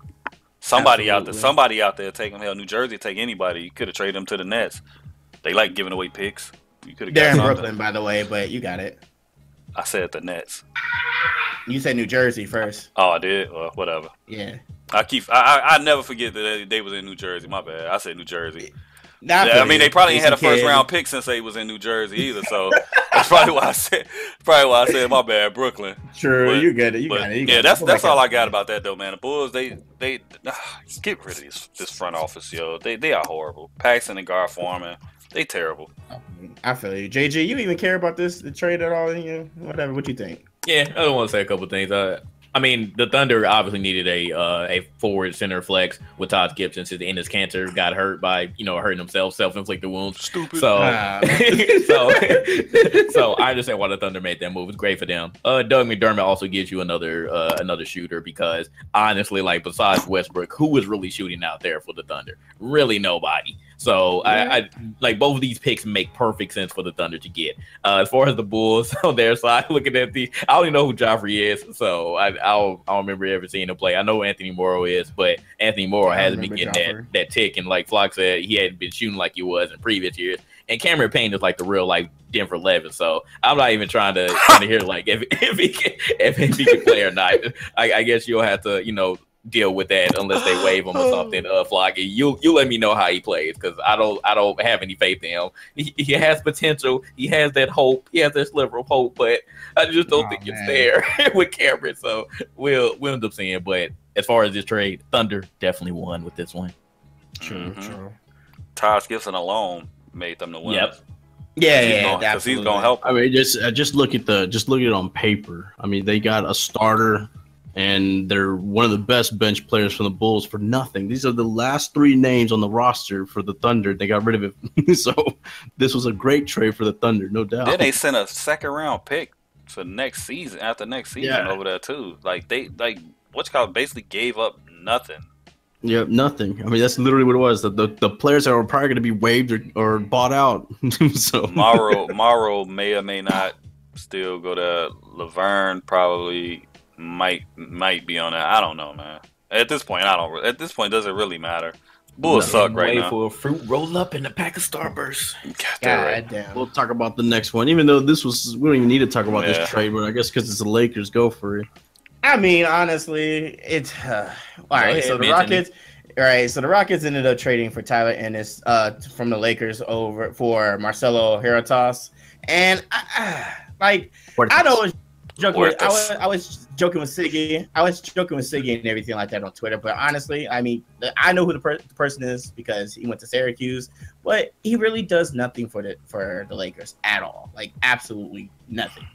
Somebody out there, somebody out there take him. Hell, New Jersey take anybody. You could have traded him to the Nets. They like giving away picks. You could have They're in. Brooklyn, by the way, but you got it. I said the Nets. You said New Jersey first. Oh, I did. Well, whatever. Yeah. I keep. I, I I never forget that they, they was in New Jersey. My bad. I said New Jersey. Nah, Yeah, I mean, they probably ain't had a first round pick since they was in New Jersey either. So that's probably why I said. Probably why I said my bad, Brooklyn. True, But- you get it. You got it. You yeah, it. that's Go that's all. I got about that though, man. The Bulls, they they ah, get rid of this this front office, yo. They they are horrible. Paxson and Gar Forman, they terrible. I feel you, JG. You even care about this the trade at all? You whatever. What you think? Yeah, I don't want to say a couple things. Uh, I mean, the Thunder obviously needed a uh, a forward center flex with Todd Gibson since Enes Kanter got hurt by you know hurting himself, self inflicted wounds. Stupid. So, Ah. so, so I understand why the Thunder made that move. It's great for them. Uh, Doug McDermott also gives you another uh, another shooter because honestly, like besides Westbrook, who was really shooting out there for the Thunder? Really nobody. So I, I like both of these picks make perfect sense for the Thunder to get. Uh, as far as the Bulls on their side, looking at the, I don't even know who Joffrey is, so I, I don't, I don't remember ever seeing him play. I know Anthony Morrow is, but Anthony Morrow hasn't been getting Joffrey. that that tick, and like Flock said, he hadn't been shooting like he was in previous years. And Cameron Payne is like the real like Denver Levin, so I'm not even trying to trying to hear like if if he can, if, if he can play or not. I, I guess you'll have to you know deal with that unless they waive him or something. Uh, Flocky, you you let me know how he plays because I don't I don't have any faith in him. He, he has potential. He has that hope. He has that sliver of hope, but I just don't Aw, think it's man. there with Cameron. So we'll we'll end up seeing. But as far as this trade, Thunder definitely won with this one. True, Mhm. true. Todd Gibson alone made them the winners. Yep. Yeah, He's yeah, gonna, 'cause he's absolutely. gonna help. I mean, just uh, just look at the just look at it on paper. I mean, they got a starter, and they're one of the best bench players from the Bulls for nothing. These are the last three names on the roster for the Thunder. They got rid of it, so this was a great trade for the Thunder, no doubt. Then they sent a second round pick for next season after next season Yeah. over there too. Like they like what's called basically gave up nothing. Yep, nothing. I mean, that's literally what it was. The the, the players that were probably going to be waived or, or bought out. so Morrow Morrow may or may not still go to Lauvergne. Probably might might be on that. I don't know, man. At this point, I don't. At this point, does it really matter? Bulls No. suck right Wait now. for a fruit roll up in a pack of Starburst. Got that God right. damn. We'll talk about the next one, even though this was we don't even need to talk about Yeah. this trade, but I guess because it's the Lakers, go for it. I mean, honestly, it's uh, all right. ahead, so the Anthony. Rockets, all right. So the Rockets ended up trading for Tyler Ennis uh, from the Lakers over for Marcelo Huertas, and I, I, like I know I was I was I was joking with Siggy. I was joking with Siggy and everything like that on Twitter. But honestly, I mean, I know who the, per- the person is because he went to Syracuse, but he really does nothing for the for the Lakers at all. Like absolutely nothing.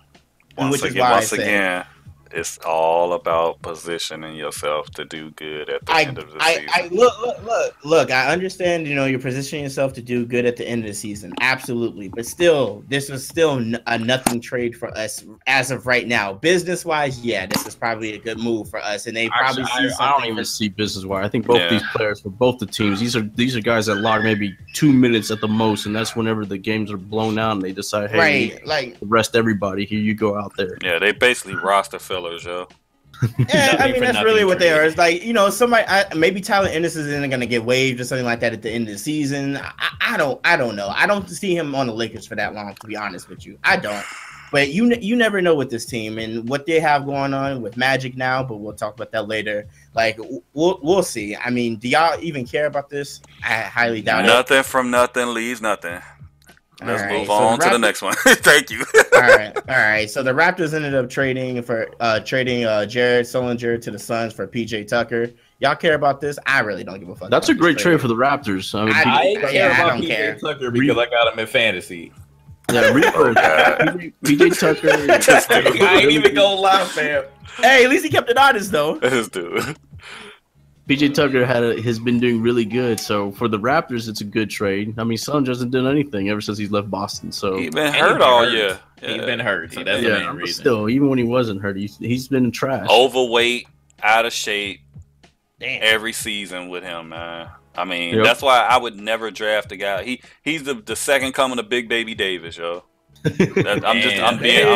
Once which is again, why I say- again, it's all about positioning yourself to do good at the I, end of the I, season. I look, look, look, look. I understand. You know, you're positioning yourself to do good at the end of the season, absolutely. But still, this was still a nothing trade for us as of right now. Business wise, yeah, this is probably a good move for us, and they probably Actually, see I, I don't even see business wise. I think both Yeah. these players for both the teams, these are these are guys that log maybe two minutes at the most, and that's whenever the games are blown out and they decide, hey, right, like rest everybody. Here you go out there. yeah, they basically roster fillers, yo. Yeah, I mean that's really what they are. It's like you know, somebody I, maybe Tyler Ennis isn't going to get waived or something like that at the end of the season. I, I don't, I don't know. I don't see him on the Lakers for that long, to be honest with you. I don't. But you, you never know with this team and what they have going on with Magic now. But we'll talk about that later. Like we'll, we'll see. I mean, do y'all even care about this? I highly doubt it. Nothing from nothing leaves nothing. Let's All right, move so on to the next one. Thank you. all right, all right. So the Raptors ended up trading for uh trading uh Jared Sullinger to the Suns for PJ Tucker. Y'all care about this? I really don't give a fuck. That's a great trade for the Raptors. I mean, I- I Yeah, care I about don't care. PJ Tucker because I got him in fantasy. yeah, Re- PJ, PJ Tucker. I ain't even gonna lie, fam. Hey, at least he kept it honest though. This dude. PJ Tucker had a, has been doing really good. So for the Raptors, it's a good trade. I mean, Son hasn't done anything ever since he's left Boston. So he's been hurt he been all hurt. year. He's Yeah. been hurt, so that's Yeah, the main reason. still, even when he wasn't hurt, he's, he's been trash. overweight, out of shape Damn. every season with him, man. I mean, Yep. that's why I would never draft a guy. He he's the, the second coming of Big Baby Davis, yo. That, I'm just I'm being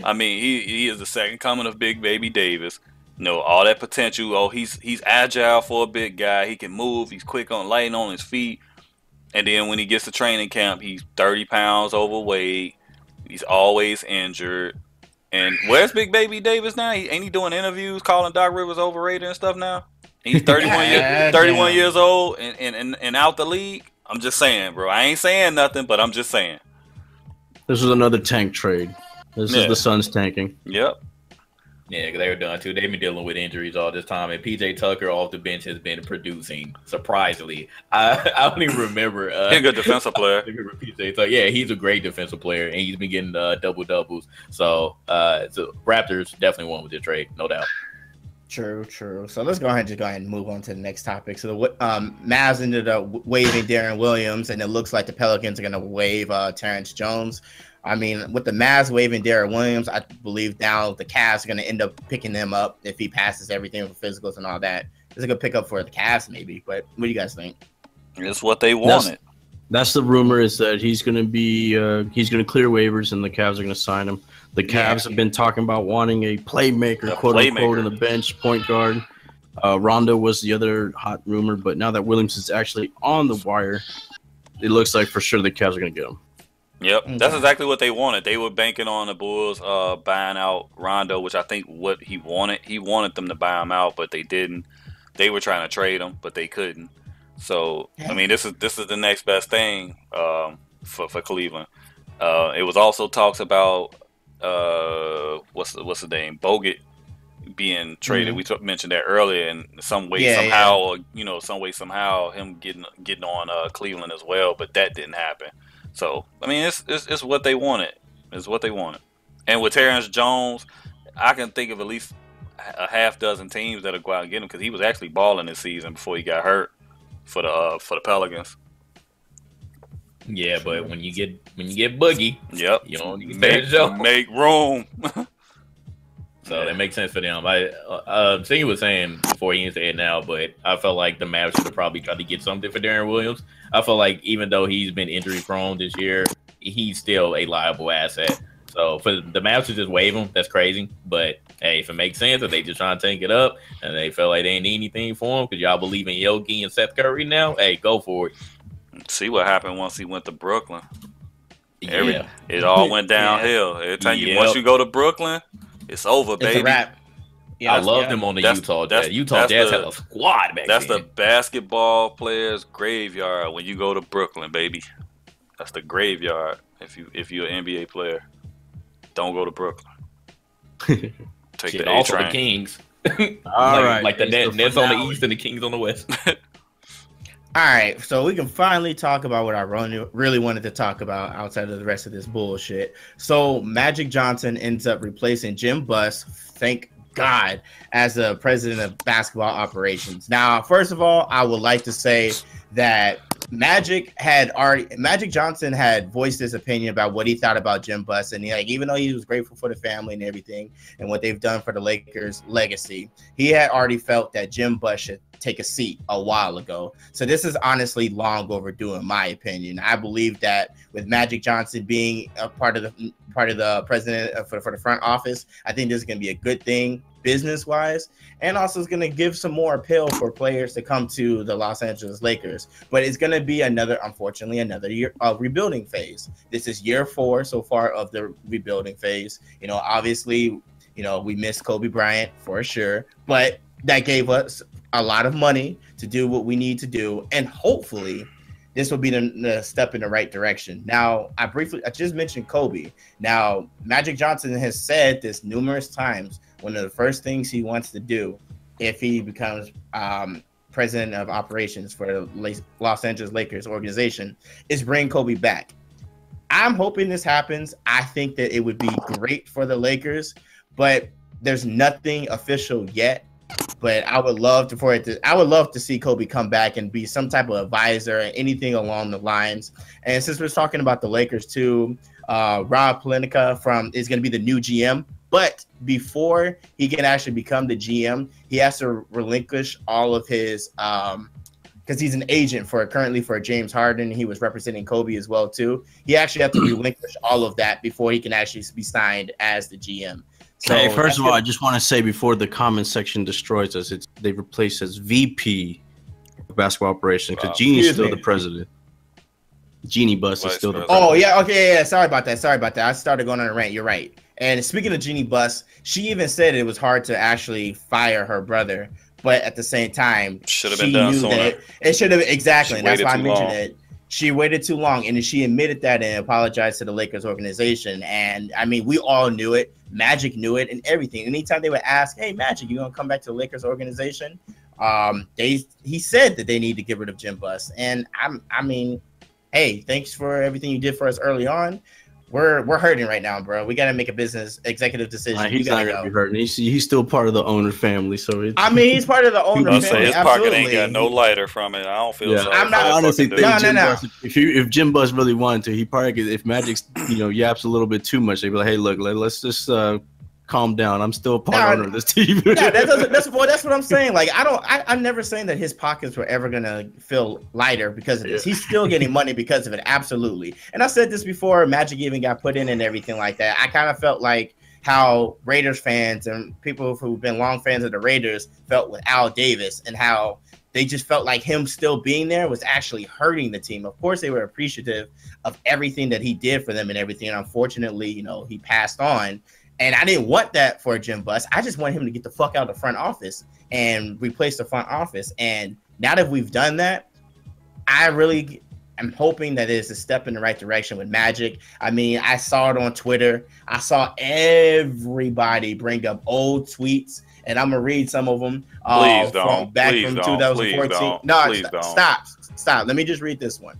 I'm, I mean, he he is the second coming of Big Baby Davis. You know, all that potential. Oh, he's he's agile for a big guy. He can move. He's quick on light on his feet. And then when he gets to training camp, he's 30 pounds overweight. He's always injured. And where's Big Baby Davis now? He, ain't he doing interviews calling Doc Rivers overrated and stuff now? He's 31 God years 31 damn. years old and, and, and, and out the league. I'm just saying, bro. I ain't saying nothing, but I'm just saying. This is another tank trade. This Yeah. is the Suns tanking. Yep. Yeah, 'cause they were done too. They've been dealing with injuries all this time, and PJ Tucker off the bench has been producing surprisingly. I, I don't even remember. Uh, He's a good defensive player. PJ Tucker. Yeah, he's a great defensive player, and he's been getting uh, double doubles. So, uh, so Raptors definitely won with the trade, no doubt. True, true. So let's go ahead and just go ahead and move on to the next topic. So the um, Mavs ended up waiving Deron Williams, and it looks like the Pelicans are going to waive uh, Terrence Jones. I mean, with the Mavs waving Deron Williams, I believe now the Cavs are going to end up picking them up if he passes everything for physicals and all that. It's a good pickup for the Cavs, maybe. But what do you guys think? It's what they That's- wanted. That's the rumor is that he's going to be uh, he's going to clear waivers and the Cavs are going to sign him. The Yeah. Cavs have been talking about wanting a playmaker, A quote unquote, in the bench point guard. Uh, Rondo was the other hot rumor, but now that Williams is actually on the wire, it looks like for sure the Cavs are going to get him. Yep, Okay. that's exactly what they wanted. They were banking on the Bulls uh, buying out Rondo, which I think what he wanted. He wanted them to buy him out, but they didn't. They were trying to trade him, but they couldn't. So I mean, this is this is the next best thing um, for for Cleveland. Uh, it was also talks about uh, what's the, what's the name Bogut being traded. Mhm. We t- mentioned that earlier, and some way Yeah, somehow, or you know, some way somehow, him getting getting on uh, Cleveland as well, but that didn't happen. So I mean, it's, it's it's what they wanted. It's what they wanted. And with Terrence Jones, I can think of at least a half dozen teams that'll go out and get him because he was actually balling this season before he got hurt for the uh, for the Pelicans. Yeah, but when you get when you get Boogie, Yep. you don't Make, make room. So that makes sense for them. I uh, uh Siggy was saying before he didn't it now, but I felt like the Mavs should have probably tried to get something for Deron Williams. I feel like even though he's been injury prone this year, he's still a liable asset. So for the Mavs to just waive him, that's crazy. But hey, if it makes sense, if they just trying to take it up and they feel like they ain't need anything for him because y'all believe in Yogi and Seth Curry now, hey, go for it. See what happened once he went to Brooklyn. Every, yeah. It all went downhill. Every time you Yep. once you go to Brooklyn, it's over, It's baby. a wrap. I loved yeah. him on the That's- Utah that's- Jazz. Utah that's Jazz the- had a squad back That's then. the basketball players' graveyard when you go to Brooklyn, baby. That's the graveyard. If you if you're an NBA player, don't go to Brooklyn. Take Shit, the A also the. Kings. All like, right, like the it's Nets, Nets on the east and the Kings on the west. All right, so we can finally talk about what I really, wanted to talk about outside of the rest of this bullshit. So Magic Johnson ends up replacing Jim Buss, thank God, as the president of basketball operations. Now, first of all, I would like to say that Magic had already Magic Johnson had voiced his opinion about what he thought about Jim Buss, and he, like even though he was grateful for the family and everything and what they've done for the Lakers legacy, he had already felt that Jim Buss should take a seat a while ago. So this is honestly long overdue, in my opinion. I believe that with Magic Johnson being a part of the part of the president for, for the front office, I think this is going to be a good thing business wise, and also it's going to give some more appeal for players to come to the Los Angeles Lakers. But it's going to be another, unfortunately, another year uh, rebuilding phase. This is year four so far of the rebuilding phase. You know, obviously, you know we missed Kobe Bryant for sure, but that gave us a lot of money to do what we need to do, and hopefully, this will be the, the step in the right direction. Now, I briefly, I just mentioned Kobe. Now, Magic Johnson has said this numerous times. One of the first things he wants to do, if he becomes um, president of operations for the Los Angeles Lakers organization, is bring Kobe back. I'm hoping this happens. I think that it would be great for the Lakers, but there's nothing official yet but I would love to for it to I would love to see Kobe come back and be some type of advisor and anything along the lines. And since we're talking about the Lakers too, uh, Rob Pelinka from is going to be the new GM. But before he can actually become the GM, he has to relinquish all of his um because he's an agent for currently for James Harden. He was representing Kobe as well too. He actually have to relinquish all of that before he can actually be signed as the GM. So hey, first of all, I just want to say before the comment section destroys us, it's they replaced as VP of basketball operations because Wow. Jeanie's Excuse still me. the president. Jeanie Buss is Vice still the president. Oh yeah, okay, yeah, yeah. Sorry about that. Sorry about that. I started going on a rant. You're right. And speaking of Jeanie Buss, she even said it was hard to actually fire her brother, but at the same time, Should have she been done knew sooner. that it should have exactly. And that's why I mentioned long. it. She waited too long, and she admitted that and apologized to the Lakers organization. And I mean, we all knew it. Magic knew it, and everything. Anytime they would ask, "Hey, Magic, you gonna come back to the Lakers organization?" Um, they he said that they need to get rid of Jim Buss, and I'm I mean, hey, thanks for everything you did for us early on. We're we're hurting right now, bro. We got to make a business executive decision. Nah, You not gonna go. be hurting. He's, he's still part of the owner family, so it's, I mean, he's part of the owner I family. say his pocket absolutely. ain't got no lighter from it. I don't feel Yeah. sorry. I'm not- that I honestly fucking think. No, Jim no, no. Buss, if you if Jim Buss really wanted to, he probably could. If Magic's you know yaps a little bit too much, they'd be like, "Hey, look, let, us just uh, calm down. I'm still a part Nah, owner of this team." yeah, that. That's well, that's what I'm saying. Like, I don't. I, I'm never saying that his pockets were ever gonna feel lighter because of this. He's still getting money because of it. Absolutely. And I said this before. Magic even got put in and everything like that. I kind of felt like how Raiders fans and people who've been long fans of the Raiders felt with Al Davis and how they just felt like him still being there was actually hurting the team. Of course, they were appreciative of everything that he did for them and everything. And unfortunately, you know, he passed on. And I didn't want that for Jim Buss. I just want him to get the fuck out of the front office and replace the front office. And now that we've done that, I really am hoping that it's a step in the right direction with Magic. I mean, I saw it on Twitter. I saw everybody bring up old tweets, and I'm gonna read some of them. uh, Please from don't. back Please from don't. 2014. Please don't. No, Please st- don't. stop, stop. Let me just read this one.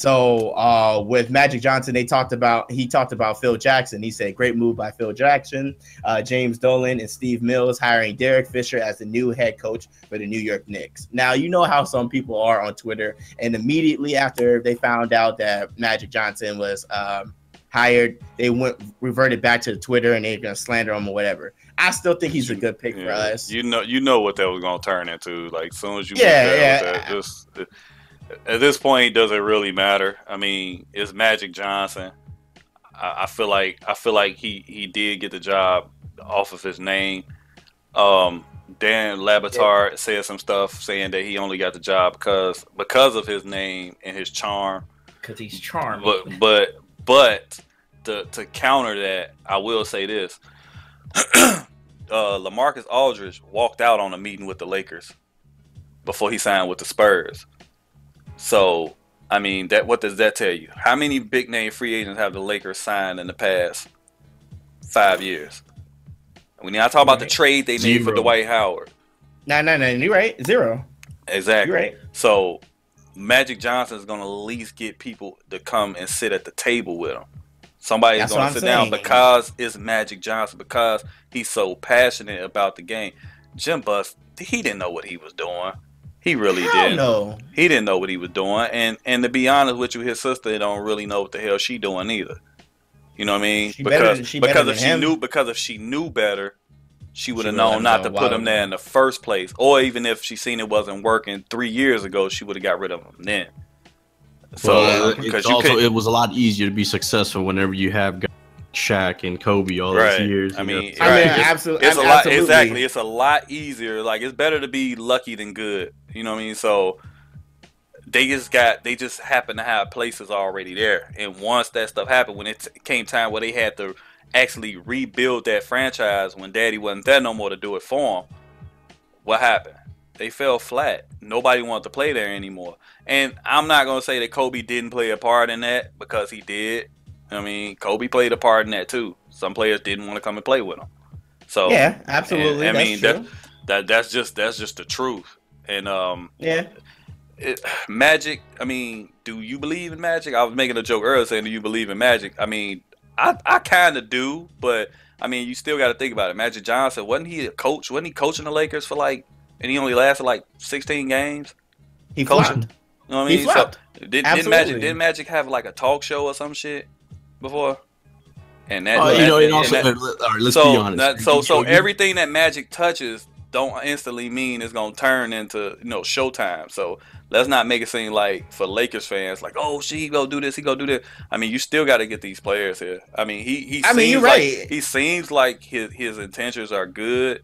So uh, with Magic Johnson, they talked about he talked about Phil Jackson. He said, "Great move by Phil Jackson." Uh, James Dolan and Steve Mills hiring Derek Fisher as the new head coach for the New York Knicks. Now you know how some people are on Twitter, and immediately after they found out that Magic Johnson was um, hired, they went reverted back to Twitter and they're gonna slander him or whatever. I still think he's a good pick for us. You know, you know what that was gonna turn into. Like, soon as you Yeah, yeah. that, just at this point, does it really matter? I mean, it's Magic Johnson. I, I feel like I feel like he he did get the job off of his name. Um, Dan Le Batard said some stuff saying that he only got the job because because of his name and his charm. Because he's charming. But but but to to counter that, I will say this: uh, Lamarcus Aldridge walked out on a meeting with the Lakers before he signed with the Spurs. So I mean, that what does that tell you? How many big name free agents have the Lakers signed in the past five years? When I talk about the trade they made for Zero. Dwight Howard, No, no, no. You're right. Zero. exactly. You're right. So Magic Johnson is going to at least get people to come and sit at the table with him. Somebody's going to I'm sit down because it's Magic Johnson because he's so passionate about the game. Jim Buss, he didn't know what he was doing. He really Hell didn't. no. He didn't know what he was doing, and and to be honest with you, his sister don't really know what the hell she doing either. You know what I mean? She better- because she because than if she him. knew because if she knew better, she would have known not him to put him there in the first place. Or even if she seen it wasn't working three years ago, she would have got rid of him then. So Well, uh, because also could, it was a lot easier to be successful whenever you have guys like Shaq and Kobe all Right. those years. I you know. mean, I mean, It's- absolutely. it's a lot absolutely. exactly it's a lot easier like it's better to be lucky than good you know what i mean? So they just got they just happened to have places already there. And once that stuff happened when it t- came time where they had to actually rebuild that franchise when daddy wasn't there no more to do it for them what happened? They fell flat. Nobody wanted to play there anymore. And i'm not going to say that kobe didn't play a part in that because he did. I mean? Kobe played a part in that too. Some players didn't want to come and play with him so Yeah, absolutely. and, I mean that that that's just that's just the truth. And um, yeah. it, magic. I mean, do you believe in magic? I was making a joke earlier saying, "Do you believe in magic?" I mean, I I kind of do, but I mean, you still got to think about it. Magic Johnson wasn't he a coach? Wasn't he coaching the Lakers for like? And he only lasted like 16 games. He Coaching. flopped. You know what I He mean? flopped. So did, did Absolutely. Magic did Magic have like a talk show or some shit before? And that, Oh, that- you know, and and also, that- all right, let's so be honest. that- so so You- you- everything that Magic touches don't instantly mean it's gonna turn into you know Showtime. So let's not make it seem like for Lakers fans like oh she go do this he go do this. I mean you still got to get these players here. I mean he he I seems mean, you're like right. he seems like his his intentions are good.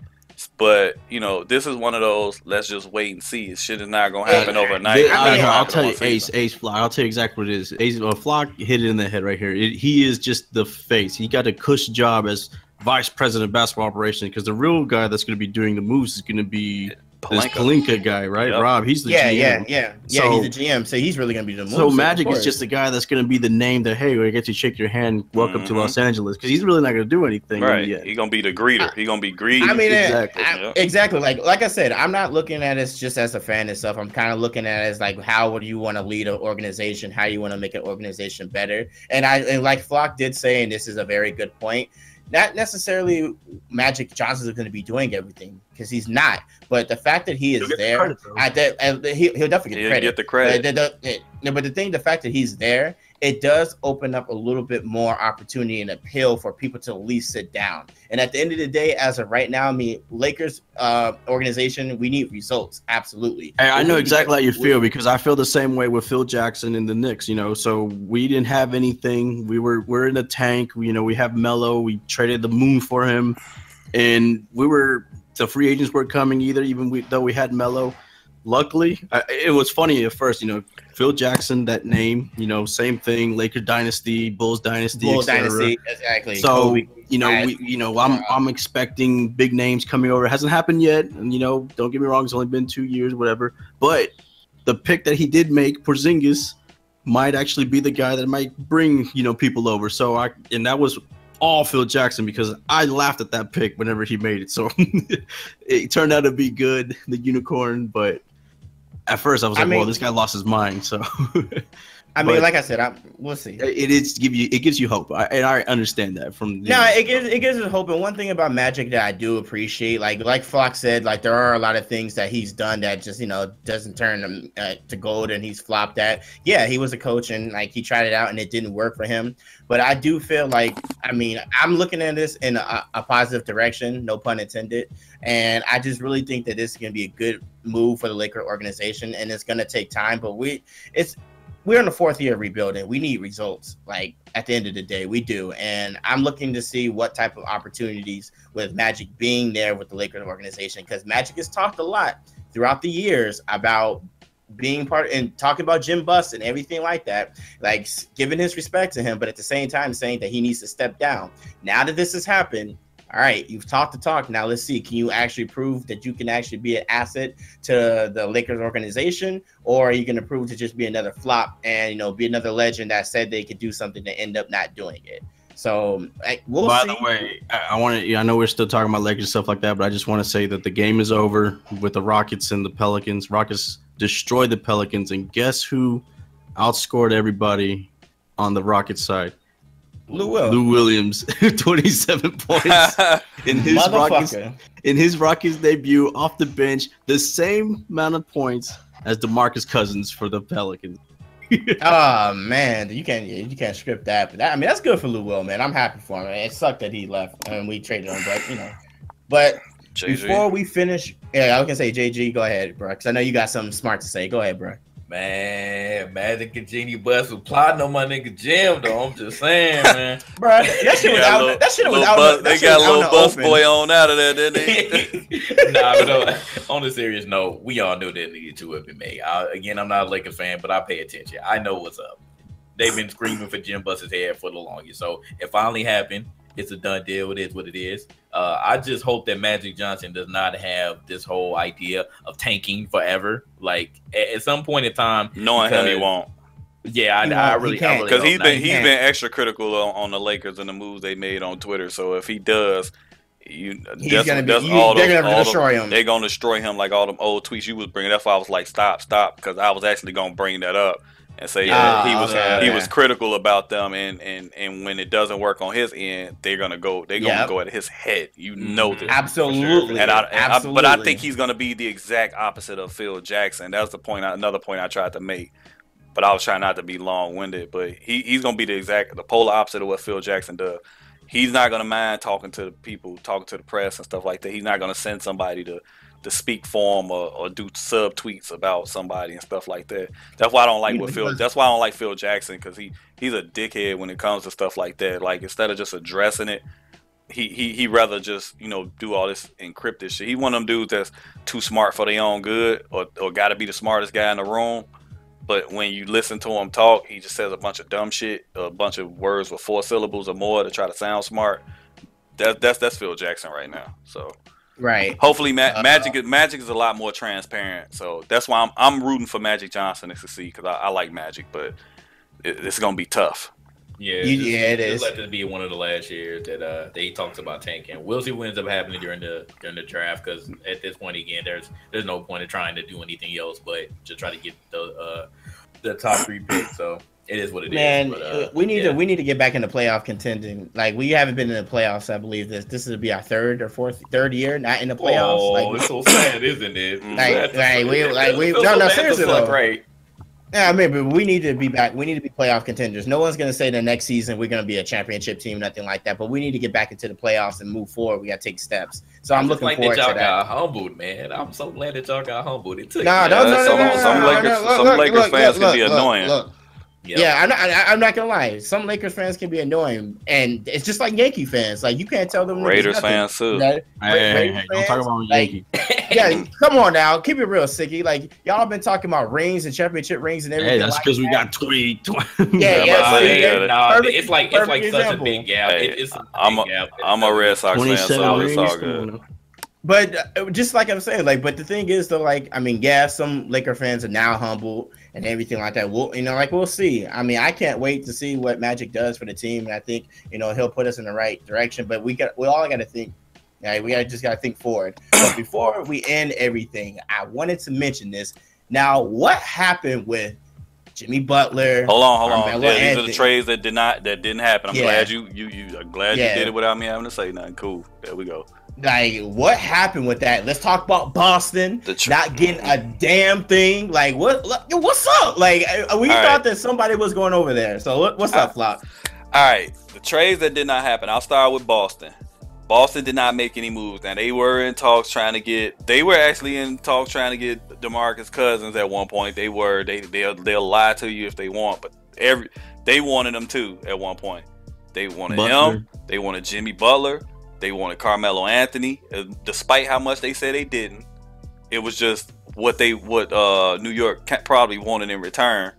But you know, this is one of those. Let's just wait and see. Shit is not gonna happen Hey, overnight. Th- It's not I, gonna will tell you, Ace. Ace Flock. I'll tell you exactly what it is. Ace uh, Flock hit it in the head right here. It, he is just the face. He got a cush job as vice president of basketball operations because the real guy that's going to be doing the moves is going to be this Pelinka. Pelinka guy, right? Yep. Rob, he's the Yeah, GM. yeah, yeah, yeah. So- he's the GM, so he's really gonna be the. So Magic is just the guy that's going to be the name that hey, I get to shake your hand, welcome to Mhm. Los Angeles, because he's really not going to do anything. in Right, the end. he gonna be the greeter. He's gonna be greedy. I mean, Exactly. exactly. Yeah. exactly. Like, like I said, I'm not looking at it just as a fan and stuff. I'm kind of looking at it as like, how would you want to lead an organization? How you want to make an organization better? And I, and like Flock did say, and this is a very good point. Not necessarily Magic Johnson is going to be doing everything because he's not. But the fact that he is He'll the there, credit, though. I, that, uh, he, he'll definitely get the He'll credit. get the credit. But the, the- it- but the thing, the fact that he's there, it does open up a little bit more opportunity and appeal for people to at least sit down. And at the end of the day, as of right now, I mean, Lakers uh, organization, we need results, absolutely. Hey, I know exactly how you feel because I feel the same way with Phil Jackson and the Knicks. You know, so we didn't have anything. We were we're in a tank. You know, we have Melo. We traded the moon for him, and we were the free agents weren't coming either. Even we, though we had Melo. Luckily, I, it was funny at first. You know, Phil Jackson, that name. You know, same thing. Laker dynasty, Bulls dynasty, Bull et cetera. dynasty, exactly. So Kobe. you know, we, you know, I'm I'm expecting big names coming over. It hasn't happened yet, and you know, don't get me wrong, it's only been two years, whatever. But the pick that he did make, Porzingis, might actually be the guy that might bring you know people over. So I and that was all Phil Jackson because I laughed at that pick whenever he made it. So it turned out to be good, the unicorn. But at first, I was I like, "Well, this guy lost his mind." So I mean, but- like I said, I, we'll see. it is give you it gives you hope, I, and I understand that from the, No, it gives it gives us hope. And one thing about Magic that I do appreciate, like like Flock said, like there are a lot of things that he's done that just you know doesn't turn him uh, to gold, and he's flopped at. Yeah, he was a coach, and like he tried it out, and it didn't work for him. But I do feel like, I mean, I'm looking at this in a, a positive direction, no pun intended. And I just really think that this is going to be a good move for the Laker organization, and it's going to take time. But we, it's we're in the fourth year of rebuilding. We need results. Like at the end of the day, we do. And I'm looking to see what type of opportunities with Magic being there with the Lakers organization because Magic has talked a lot throughout the years about being part and talking about Jim Buss and everything like that, like giving his respect to him, but at the same time saying that he needs to step down. Now that this has happened, all right, you've talked the talk. Now let's see. Can you actually prove that you can actually be an asset to the Lakers organization, or are you going to prove to just be another flop and you know be another legend that said they could do something to end up not doing it? So like, we'll see. By see. the way, I, I want to. I know we're still talking about Lakers and stuff like that, but I just want to say that the game is over with the Rockets and the Pelicans. Rockets destroyed the Pelicans, and guess who outscored everybody on the Rockets side? Lou Will. Lou Williams, twenty-seven points in his Rockets Motherfucker. in his Rockets debut off the bench, the same amount of points as DeMarcus Cousins for the Pelicans. oh man, you can't you can't script that. But that, I mean, that's good for Lou Will, man. I'm happy for him. It sucked that he left and we traded him, but you know. But before we finish, yeah, I was gonna say JG, go ahead, bro, because I know you got something smart to say. Go ahead, bro. Man, Magic and Jeanie Buss was plotting on my nigga Jim, though. I'm just saying, man. Bro, that shit was out. little- that shit was out. bus- they got a little out in the bus open. boy on out of there, didn't they? nah, but uh, on a serious note, we all knew that needed to have been made. I, again, I'm not a Lakers fan, but I pay attention. I know what's up. They've been screaming for Jim Buss's head for the longest, so it finally happened. It's a done deal. It is what it is. Uh, I just hope that Magic Johnson does not have this whole idea of tanking forever. Like at, at some point in time, Knowing him, he won't. yeah, I, He I won't. He really, I can't. really Because hope he's been he he's can't. been extra critical on, on the Lakers and the moves they made on Twitter. So if he does, you He's that's, gonna be. that's you- all they're those, gonna all destroy them, him. they're gonna destroy him like all them old tweets you was bringing. That's why I was like, stop, stop, because I was actually gonna bring that up and say Ah, he was okay, he okay. was critical about them, and and and when it doesn't work on his end, they're gonna go they're gonna Yep. go at his head. You know Mhm. this. Absolutely. And I, and I- Absolutely. but I think he's going to be the exact opposite of Phil Jackson. That's the point. Another point I tried to make, but I was trying not to be long winded. But he, he's going to be the exact the polar opposite of what Phil Jackson does. He's not going to mind talking to the people, talking to the press and stuff like that. He's not going to send somebody to to speak for him or, or do sub tweets about somebody and stuff like that. That's why I don't like what Phil. That's why I don't like Phil Jackson because he he's a dickhead when it comes to stuff like that. Like instead of just addressing it, he he he rather just you know do all this encrypted shit. He one of them dudes that's too smart for their own good, or or got to be the smartest guy in the room. But when you listen to him talk, he just says a bunch of dumb shit, a bunch of words with four syllables or more to try to sound smart. That's that's that's Phil Jackson right now. So right. hopefully, Ma- Uh, Magic is Magic is a lot more transparent. So that's why I'm I'm rooting for Magic Johnson to succeed because I, I like Magic, but it, it's gonna be tough. Yeah, You- just- yeah, it just is. Let this be one of the last years that uh that he talks about tanking. We'll see what ends up happening during the during the draft because at this point again, there's there's no point in trying to do anything else but just try to get the uh the top three picks. So it is what it is. Man, but, uh, we need yeah. to we need to get back into playoff contending. Like we haven't been in the playoffs. I believe this this will be our third or fourth third year not in the playoffs. Oh, like, it's so sad, isn't it? Like- like, we- it like, we- feels no, so no, seriously, suck, though. right? yeah, I mean, but we need to be back. We need to be playoff contenders. No one's gonna say the next season we're gonna be a championship team, nothing like that. But we need to get back into the playoffs and move forward. We gotta take steps. So I'm Just looking like forward that y'all to that. got humbled, man. I'm so glad that y'all got humbled. It took Nah, me- don't, no, no, some- no, no, some no, no, Lakers- no, look, some look, Lakers look, fans look, can be look, annoying. Look, Yep. Yeah, I'm not, I, I'm not gonna lie. Some Lakers fans can be annoying, and it's just like Yankee fans. Like you can't tell them niggas Raiders nothing. fans too. That- Hey, hey, Raiders hey, don't talk fans, about like- yeah, come on now, keep it real, Siggy. Like y'all been talking about rings and championship rings and everything. Hey, that's like because we got 20. 20 Yeah, Yeah, yeah, I'm about to see, yeah, yeah, Nah, perfect- it's like it's like perfect such a big gap. Hey, It- it's a big I'm a- gap. I'm a Red Sox fan, 27 so it's all good. But uh, just like I'm saying, like, but the thing is, though, like, I mean, yeah, some Laker fans are now humble and everything like that. We'll, you know, like, we'll see. I mean, I can't wait to see what Magic does for the team, and I think, you know, he'll put us in the right direction. But we got, we all got to think. Yeah, we gotta, just got to think forward. But before we end everything, I wanted to mention this. Now, what happened with Jimmy Butler? Hold on, hold on. Yeah, these are the trades that did not that didn't happen. I'm Yeah. glad you you you I'm glad Yeah. you did it without me having to say nothing. Cool. There we go. Like, what happened with that? Let's talk about Boston. Tr- not getting a damn thing. Like what? What's up? Like uh, we All thought right. that somebody was going over there. So what, what's up, Flock? All right, the trades that did not happen. I'll start with Boston. Boston did not make any moves. Now they were in talks trying to get. They were actually in talks trying to get Demarcus Cousins at one point. They were. They they'll, they'll lie to you if they want, but every they wanted them too at one point. They wanted Butler. him. They wanted Jimmy Butler. They wanted Carmelo Anthony. Uh, despite how much they said they didn't, it was just what they what uh, New York probably wanted in return.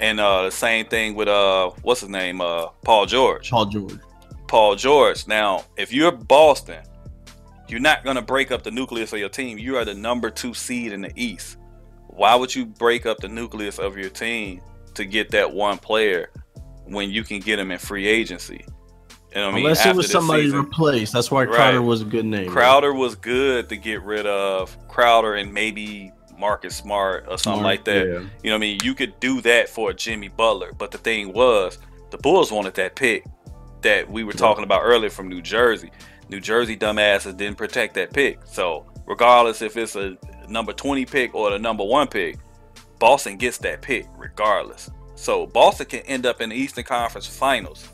And uh, the same thing with uh, what's his name, uh, Paul George. Paul George. Paul George. Now, if you're Boston, you're not going to break up the nucleus of your team. You are the number two seed in the East. Why would you break up the nucleus of your team to get that one player when you can get him in free agency? You know what I mean? Unless it After was somebody season. replaced. That's why Right. Crowder was a good name. Crowder was good to get rid of Crowder and maybe Marcus Smart or something Smart, like that. yeah. You know what I mean? You could do that for Jimmy Butler, but the thing was, the Bulls wanted that pick that we were talking about earlier from New Jersey. New Jersey dumbasses didn't protect that pick. So, regardless if it's a number 20 pick or the number 1 pick, Boston gets that pick regardless. So, Boston can end up in the Eastern Conference Finals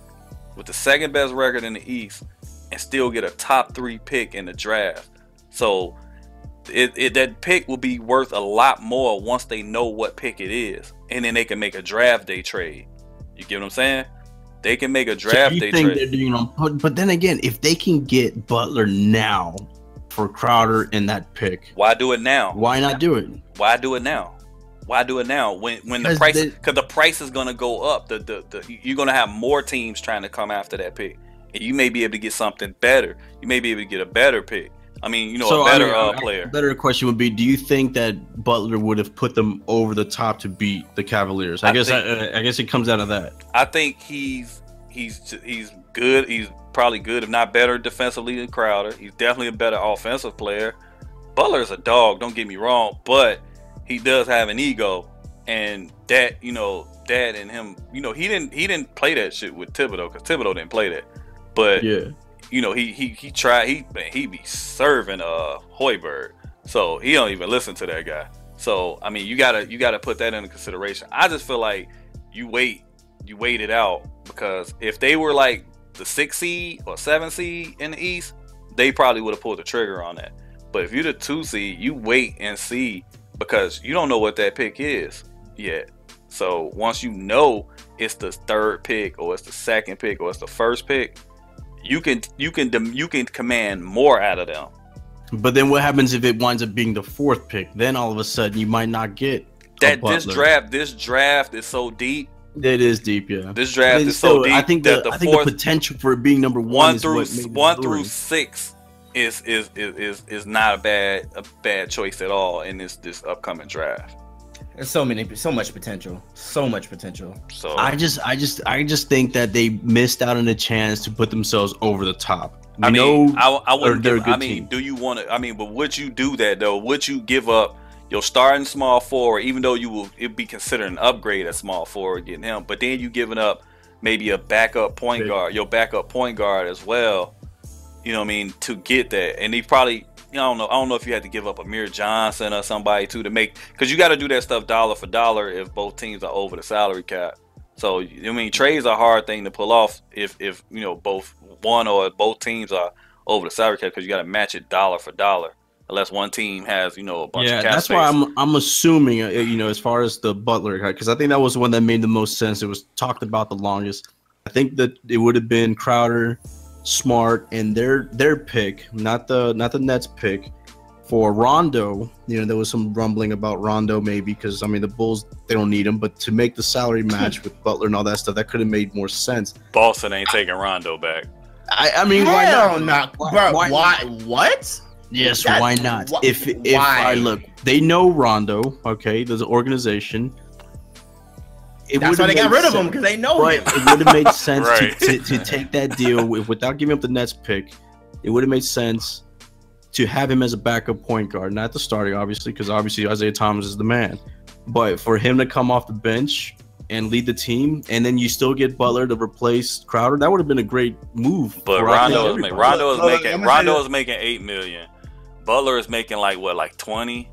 with the second best record in the East and still get a top 3 pick in the draft. So, it, it that pick will be worth a lot more once they know what pick it is, and then they can make a draft day trade. You get what I'm saying? They can make a So draft you day think trade. they're doing but, but then again, if they can get Butler now for Crowder and that pick, Why do it now? why not do it? Why do it now? Why do it now? When when the price because the price is gonna go up. The, the the you're gonna have more teams trying to come after that pick, and you may be able to get something better. You may be able to get a better pick. I mean, you know, So, a I better mean, uh, a- a player. Better question would be: Do you think that Butler would have put them over the top to beat the Cavaliers? I, I guess think- I, I guess it comes out of that. I think he's he's he's good. He's probably good, if not better, defensively than Crowder. He's definitely a better offensive player. Butler's a dog. Don't get me wrong, but he does have an ego, and that you know that and him, you know, he didn't he didn't play that shit with Thibodeau because Thibodeau didn't play that, but Yeah, you know he he he tried he he be serving uh Hoiberg, so he don't even listen to that guy. So I mean, you gotta you gotta put that into consideration. I just feel like you wait you wait it out because if they were like the six seed or seven seed in the East, they probably would have pulled the trigger on that. But if you're the two seed, you wait and see because you don't know what that pick is yet. So once you know it's the third pick or it's the second pick or it's the first pick, you can you can you can command more out of them. but then what happens if it winds up being the fourth pick? Then all of a sudden you might not get That this draft this draft is so deep. It is deep, yeah. This draft is so still, deep I think that the, I think fourth the potential for it being number one, one is through one through six is is, is is is not a bad a bad choice at all in this this upcoming draft. There's so many, so much potential, so much potential. So I just, I just, I just think that they missed out on a chance to put themselves over the top. We I mean, know I, I wouldn't. they're a Give, I mean, team. do you want to? I mean, but would you do that though? Would you give up your starting small forward, even though you will it'd be considered an upgrade at small forward getting him, but then you giving up maybe a backup point guard, your backup point guard as well. You know what I mean to get that, and he probably. I don't know. I don't know if you had to give up Amir Johnson or somebody too to make because you got to do that stuff dollar for dollar if both teams are over the salary cap. So I mean, trades are a hard thing to pull off if if you know both one or both teams are over the salary cap because you got to match it dollar for dollar. Unless one team has you know a bunch yeah, that's space. why I'm, I'm assuming, uh, you know, as far as the Butler guy, because I think that was the one that made the most sense. It was talked about the longest. I think that it would have been Crowder, Smart, and their their pick, not the not the Nets pick. For Rondo, you know, there was some rumbling about Rondo maybe because I mean the Bulls they don't need him, but to make the salary match with Butler and all that stuff, that could have made more sense. Boston ain't taking Rondo back. I, I mean, why Hell not? no, Why- bro. why Why? not? What? Yes, That- why not? wh- if if why? I look, they know Rondo. Okay, there's an organization. It That's would've why they got made rid of him because they know Right, him. it would have made sense Right. to, to, to take that deal with, without giving up the Nets pick. It would have made sense to have him as a backup point guard, not the starting, obviously, because obviously Isaiah Thomas is the man. But for him to come off the bench and lead the team, and then you still get Butler to replace Crowder, that would have been a great move. But for, I think, Rondo is everybody. making Rondo is Look, look, making I'm gonna say Rondo is making eight million. Butler is making like what, like twenty?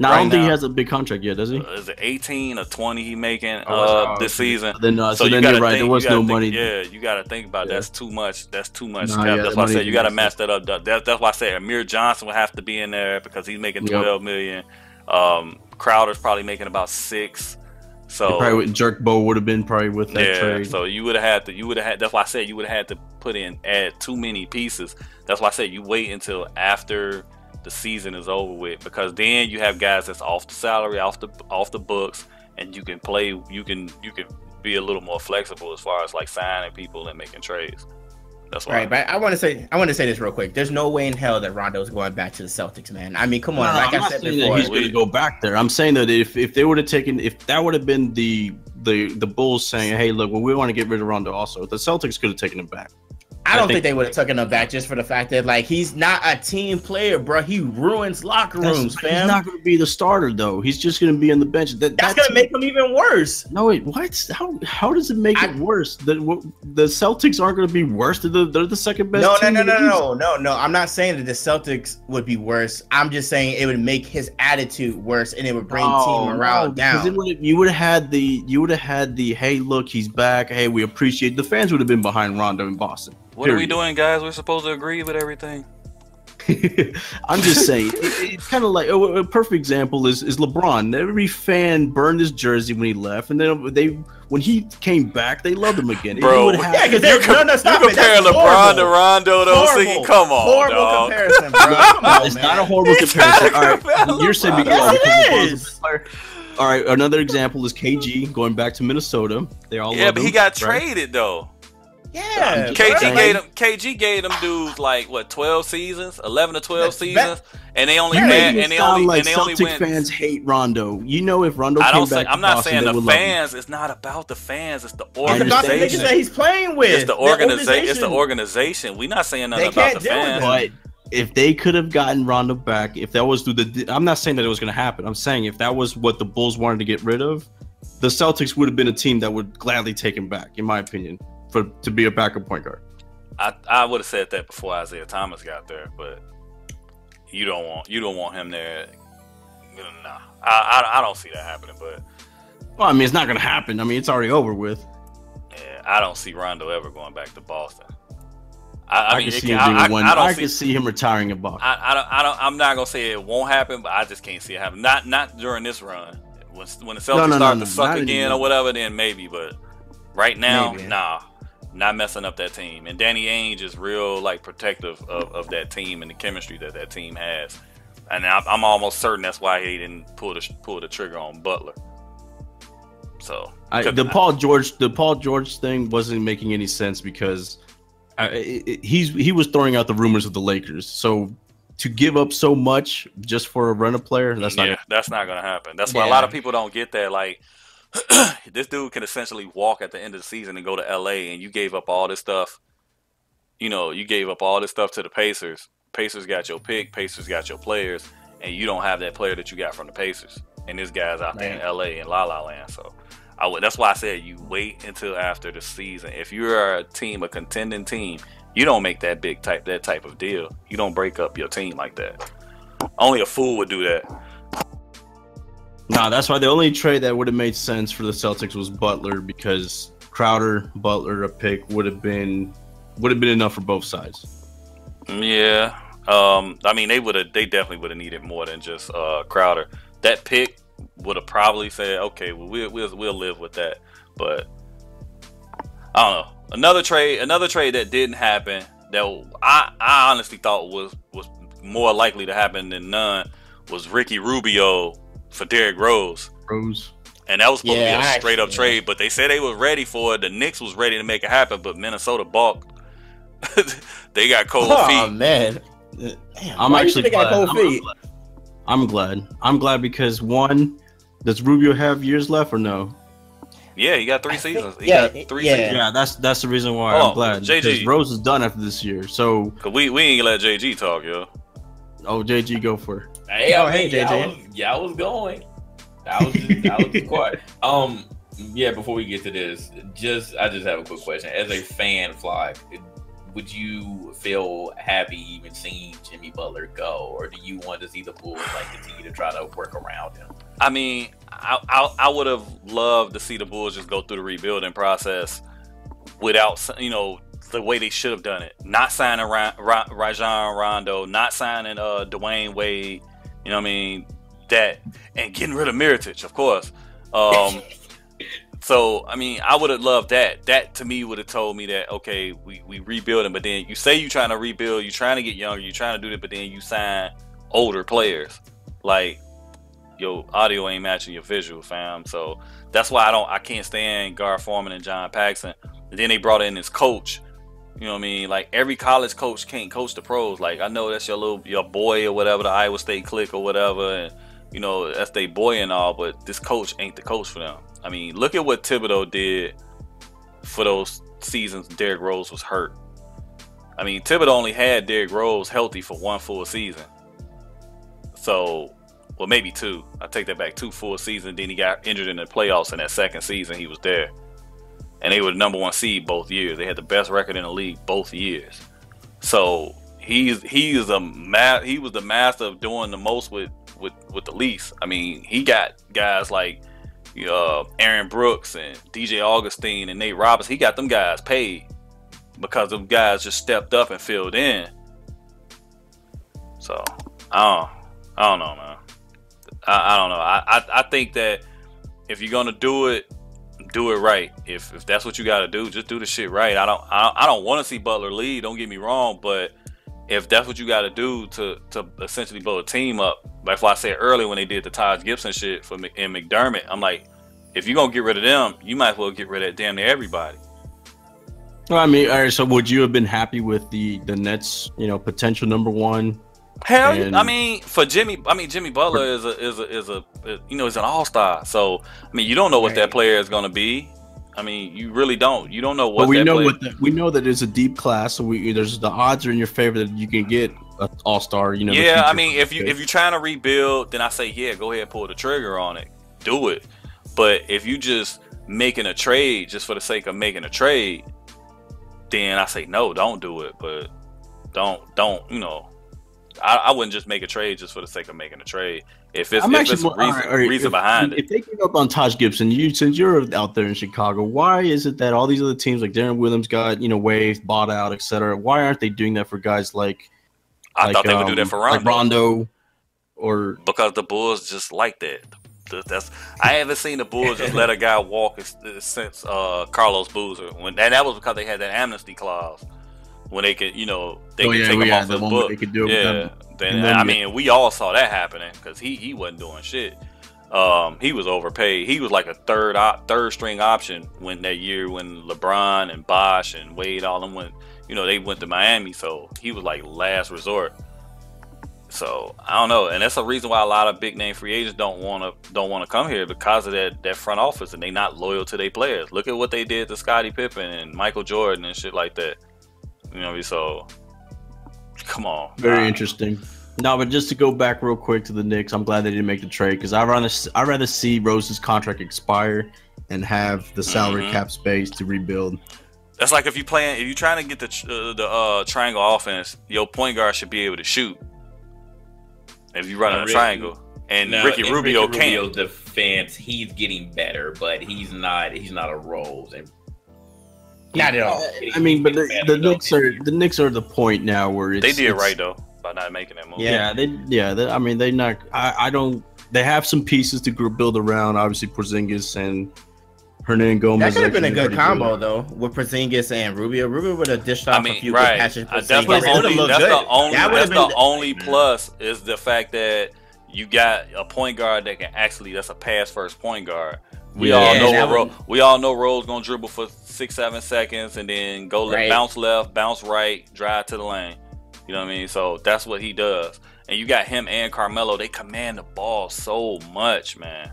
No, I Right don't think he has a big contract yet, does he? Uh, is it 18 or 20 he making Oh, uh, this season? Then, uh, so, you then gotta you're right. think- there was no think- money. Yeah, you got to think about Yeah. that's too much. That's too much. Nah, yeah, that's the why I said you got to makes match that up. That, that's why I said Amir Johnson would have to be in there because he's making Yep. 12 million. Um, Crowder's probably making about six. So probably with Jerebko would have been probably with that yeah, trade. so you would have had to. You would have had. That's why I said you would have had to put in add too many pieces. That's why I said you wait until after the season is over with because then you have guys that's off the salary, off the off the books, and you can play. You can you can be a little more flexible as far as like signing people and making trades. That's why. Right, but I want to say I want to say this real quick. There's no way in hell that Rondo's going back to the Celtics, man. I mean, come on. no, like I'm I not said saying before, that he's going to go back there. I'm saying that if, if they would have taken, if that would have been the the the Bulls saying, "Hey, look, well, we want to get rid of Rondo," also, the Celtics could have taken him back. I don't I think- think, they would have taken him back just for the fact that like he's not a team player, bro. He ruins locker That's- rooms, he's not going to be the starter though. He's just going to be on the bench. That, That's that gonna make him even worse. No, wait, what? How how does it make I- it worse? The the Celtics aren't going to be worse. They're the, they're the second best. No, no, no, no, no, no, no. I'm not saying that the Celtics would be worse. I'm just saying it would make his attitude worse, and it would bring Oh, team morale no, down. would've- you would have had the you would have had the hey look he's back hey we appreciate the fans would have been behind Rondo in Boston. What are we doing, guys? We're supposed to agree with everything. I'm just saying it- it's kind of like a, a perfect example is is LeBron. Every fan burned his jersey when he left, and then they when he came back they loved him again. Bro, Yeah, because they're no, no, stop you it. That's compare LeBron to. Rondo, though. Horrible. See, come on, horrible dog. comparison, bro. Come on, it's man. not a horrible He's comparison. All trying to right, compare you're saying because Yes, it LeBron's a is. better player. All right, another example is KG going back to Minnesota. They all Yeah, love but he got right? traded though. Yeah, KG gave them KG gave them dudes like what twelve seasons, eleven to twelve That's seasons, and they only You Yeah, had, and they only like and they only Celtic went. fans hate Rondo. You know, if Rondo I don't say, I'm not Boston, saying they the would love him. fans. It's not about the fans. It's the It's about the niggas organization. that he's playing with. It's the organization. It's the organization. organization. We're not saying nothing about the fans. that. But if they could have gotten Rondo back, if that was through the, I'm not saying that it was going to happen. I'm saying if that was what the Bulls wanted to get rid of, the Celtics would have been a team that would gladly take him back, in my opinion, for to be a backup point guard. I, I would have said that before Isaiah Thomas got there, but you don't want you don't want him there. Nah, I, I, I don't see that happening. But Well, I mean, it's not going to happen. I mean, it's already over with. yeah, I don't see Rondo ever going back to Boston. I, I, I, mean, can see can- him I, one. I, I don't I see. can see him retiring in Boston. I, I don't. I don't. I'm not gonna say it won't happen, but I just can't see it happen. Not not during this run. When when the Celtics no, no, start no, to suck again anymore. or whatever, then maybe. But right now, Maybe. nah, not messing up that team. And Danny Ainge is real like protective of, of that team and the chemistry that that team has. And I'm, I'm almost certain that's why he didn't pull the pull the trigger on Butler. So I, the Paul George, the Paul George thing wasn't making any sense because I, it, he's he was throwing out the rumors of the Lakers. So to give up so much just for a rental player, that's yeah, not. that's not gonna happen. That's why a lot of people don't get that. Like, this dude can essentially walk at the end of the season and go to LA, and you gave up all this stuff. You know, you gave up all this stuff to the Pacers. Pacers got your pick. Pacers got your players, and you don't have that player that you got from the Pacers. And this guy's out there in LA in La La Land. So, I would. That's why I said you wait until after the season. If you're a team, a contending team, you don't make that big type that type of deal. You don't break up your team like that. Only a fool would do that. Nah, that's why the only trade that would have made sense for the Celtics was Butler because Crowder, Butler, a pick would have been would have been enough for both sides. Yeah. Um, I mean, they would have. They definitely would have needed more than just uh, Crowder. That pick would have probably said, "Okay, well, we'll we'll, we'll live with that." But I don't know. Another trade, another trade that didn't happen. That I, I honestly thought was was more likely to happen than none was Ricky Rubio for Derrick Rose. Rose. And that was supposed Yeah, to be a I straight up actually- trade, but they said they were ready for it. The Knicks was ready to make it happen, but Minnesota balked. they got cold Oh feet. man, Damn, I'm actually glad. got I'm, cold feet? I'm glad. I'm glad because one, does Rubio have years left or no? Yeah, he got three I think- seasons. He yeah, got three yeah. seasons. Yeah, that's that's the reason why Hold I'm oh, glad. JG. Because Rose is done after this year. So, Cause we we ain't let JG talk, yo. oh JG, go for it. Hey, Oh, I hey, mean, y'all JJ. was, y'all was going. I was just, I was just quiet. Um, yeah. Before we get to this, just I just have a quick question. As a fan, Fly, would you feel happy even seeing Jimmy Butler go, or do you want to see the Bulls like continue to try to work around him? I mean, I I, I would have loved to see the Bulls just go through the rebuilding process without you know the way they should have done it. Not signing Ra- Ra- Rajon Rondo, not signing uh Dwyane Wade. You know what I mean? That and getting rid of Mirotic, of course. Um, so I mean, I would have loved that. That to me would have told me that okay, we we rebuilding, but then you say you're trying to rebuild, you're trying to get younger, you're trying to do it, but then you sign older players. Like your audio ain't matching your visual, fam. So that's why I don't I can't stand Gar Forman and John Paxson. And then they brought in this coach. You know what I mean? Like every college coach can't coach the pros. Like I know that's your little your boy or whatever, the Iowa State clique or whatever, and you know that's their boy and all. But this coach ain't the coach for them. I mean, look at what Thibodeau did for those seasons. Derrick Rose was hurt. I mean, Thibodeau only had Derrick Rose healthy for one full season. So, well, maybe two. I take that back. Two full seasons. Then he got injured in the playoffs in that second season. He was there and they were the number one seed both years. They had the best record in the league both years. So he's he is a ma- he was the master of doing the most with with with the least. I mean, he got guys like uh, Aaron Brooks and DJ Augustin and Nate Roberts. He got them guys paid because them guys just stepped up and filled in. So I don't I don't know, man. I, I don't know. I, I I think that if you're gonna do it do it right. If if that's what you got to do, just do the shit right. I don't I, I don't want to see Butler lead. Don't get me wrong, but if that's what you got to do to to essentially blow a team up, like what I said earlier when they did the Taj Gibson shit for in McDermott, I'm like, if you're gonna get rid of them, you might as well get rid of damn near everybody. Well, I mean, all right. So, would you have been happy with the the Nets, you know, potential number one Hell, and, I mean, for Jimmy, I mean Jimmy Butler is a is a is a you know is an all star. So I mean, you don't know what right. that player is going to be. I mean, you really don't. You don't know what. But we know player... what the, we know that it's a deep class. So we there's the odds are in your favor that you can get an all star. You know. Yeah, I mean, if you if you're trying to rebuild, then I say yeah, go ahead, pull the trigger on it, do it. But if you just making a trade just for the sake of making a trade, then I say no, don't do it. But don't don't you know I, I, wouldn't just make a trade just for the sake of making a trade. If it's, if it's a reason, right, right, reason if, behind if it. If they give up on Taj Gibson, you since you're out there in Chicago, why is it that all these other teams like Deron Williams got you know waived, bought out, etc. Why aren't they doing that for guys like? I like, thought they um, would do that um, for Rondo. Like Rondo, or because the Bulls just like that. That's I haven't seen the Bulls just let a guy walk since uh, Carlos Boozer. When and that was because they had that amnesty clause when they could, you know, they oh, could yeah, take him off the book. They could do yeah, then, then, I mean, we all saw that happening because he he wasn't doing shit. Um, he was overpaid. He was like a third op, third string option when that year when LeBron and Bosh and Wade all them went, you know, they went to Miami. So he was like last resort. So I don't know, and that's a reason why a lot of big name free agents don't want to don't want to come here because of that that front office and they not loyal to their players. Look at what they did to Scottie Pippen and Michael Jordan and shit like that. You know, so come on. Very nah. interesting. No, but just to go back real quick to the Knicks, I'm glad they didn't make the trade because I rather I rather see Rose's contract expire and have the salary mm-hmm. cap space to rebuild. That's like if you playing if you're trying to get the uh, the uh, triangle offense, your point guard should be able to shoot. If you run a triangle, and now, Ricky Rubio Ricky can't. Rubio's defense, he's getting better, but he's not he's not a Rose, and not at all. I mean, but the, the Knicks are the Knicks are the point now where it's, they did it's, right though by not making that move. Yeah, they yeah. They, I mean, they not. I, I don't. They have some pieces to build around. Obviously, Porzingis and Hernangómez. That could have been a good combo good. though with Porzingis and Rubio. Rubio would have dished off I mean, a few right. good patches. Uh, that's the only. That's the only. That that's the only plus is the fact that you got a point guard that can actually. That's a pass first point guard. We yeah, all know Ro- we all know Rose gonna dribble for six seven seconds and then go right. bounce left, bounce right, drive to the lane. You know what I mean? So that's what he does. And you got him and Carmelo. They command the ball so much, man.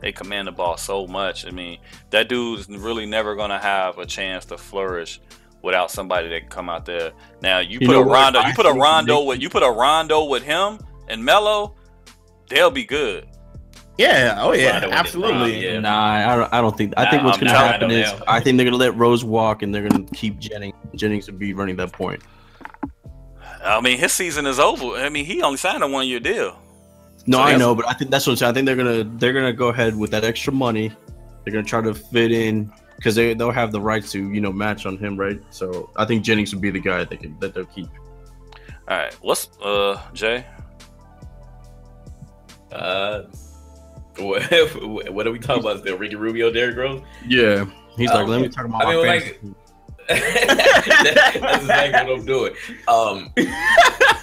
They command the ball so much. I mean, that dude's really never gonna have a chance to flourish without somebody that can come out there. Now you, you put a Rondo, you put a Rondo with you put a Rondo with him and Melo, they'll be good. Yeah. Oh yeah. Rondo in his Absolutely. yeah. Nah, I don't, I don't think. I think Nah, what's I'm going to telling happen you is now. I think they're going to let Rose walk and they're going to keep Jennings. Jennings to be running that point. I mean, his season is over. I mean, he only signed a one year deal. No, So I know, but I think that's what I'm saying. I think they're gonna they're gonna go ahead with that extra money. They're gonna try to fit in because they they'll have the right to you know match on him, right? So I think Jennings would be the guy that can, that they'll keep. All right, what's uh Jay? Uh, what, what are we talking about still? Ricky Rubio, Derrick Rose? Yeah, he's Oh, like, let me talk about I my mean, fantasy like- That- that's exactly what I'm doing. Um,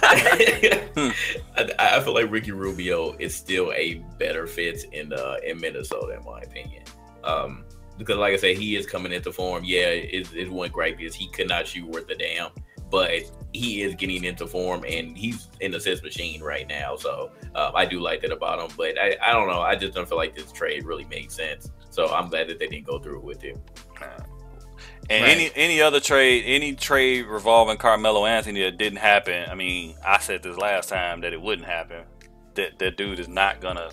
I, I feel like Ricky Rubio is still a better fit in uh, in Minnesota, in my opinion. Um, because, like I said, he is coming into form. Yeah, it, it went great because he could not shoot worth a damn, but he is getting into form and he's in the assist machine right now. So um, I do like that about him. But I, I don't know. I just don't feel like this trade really made sense. So I'm glad that they didn't go through with it. And Right. any any other trade, any trade revolving Carmelo Anthony that didn't happen. I mean, I said this last time that it wouldn't happen. That that dude is not gonna,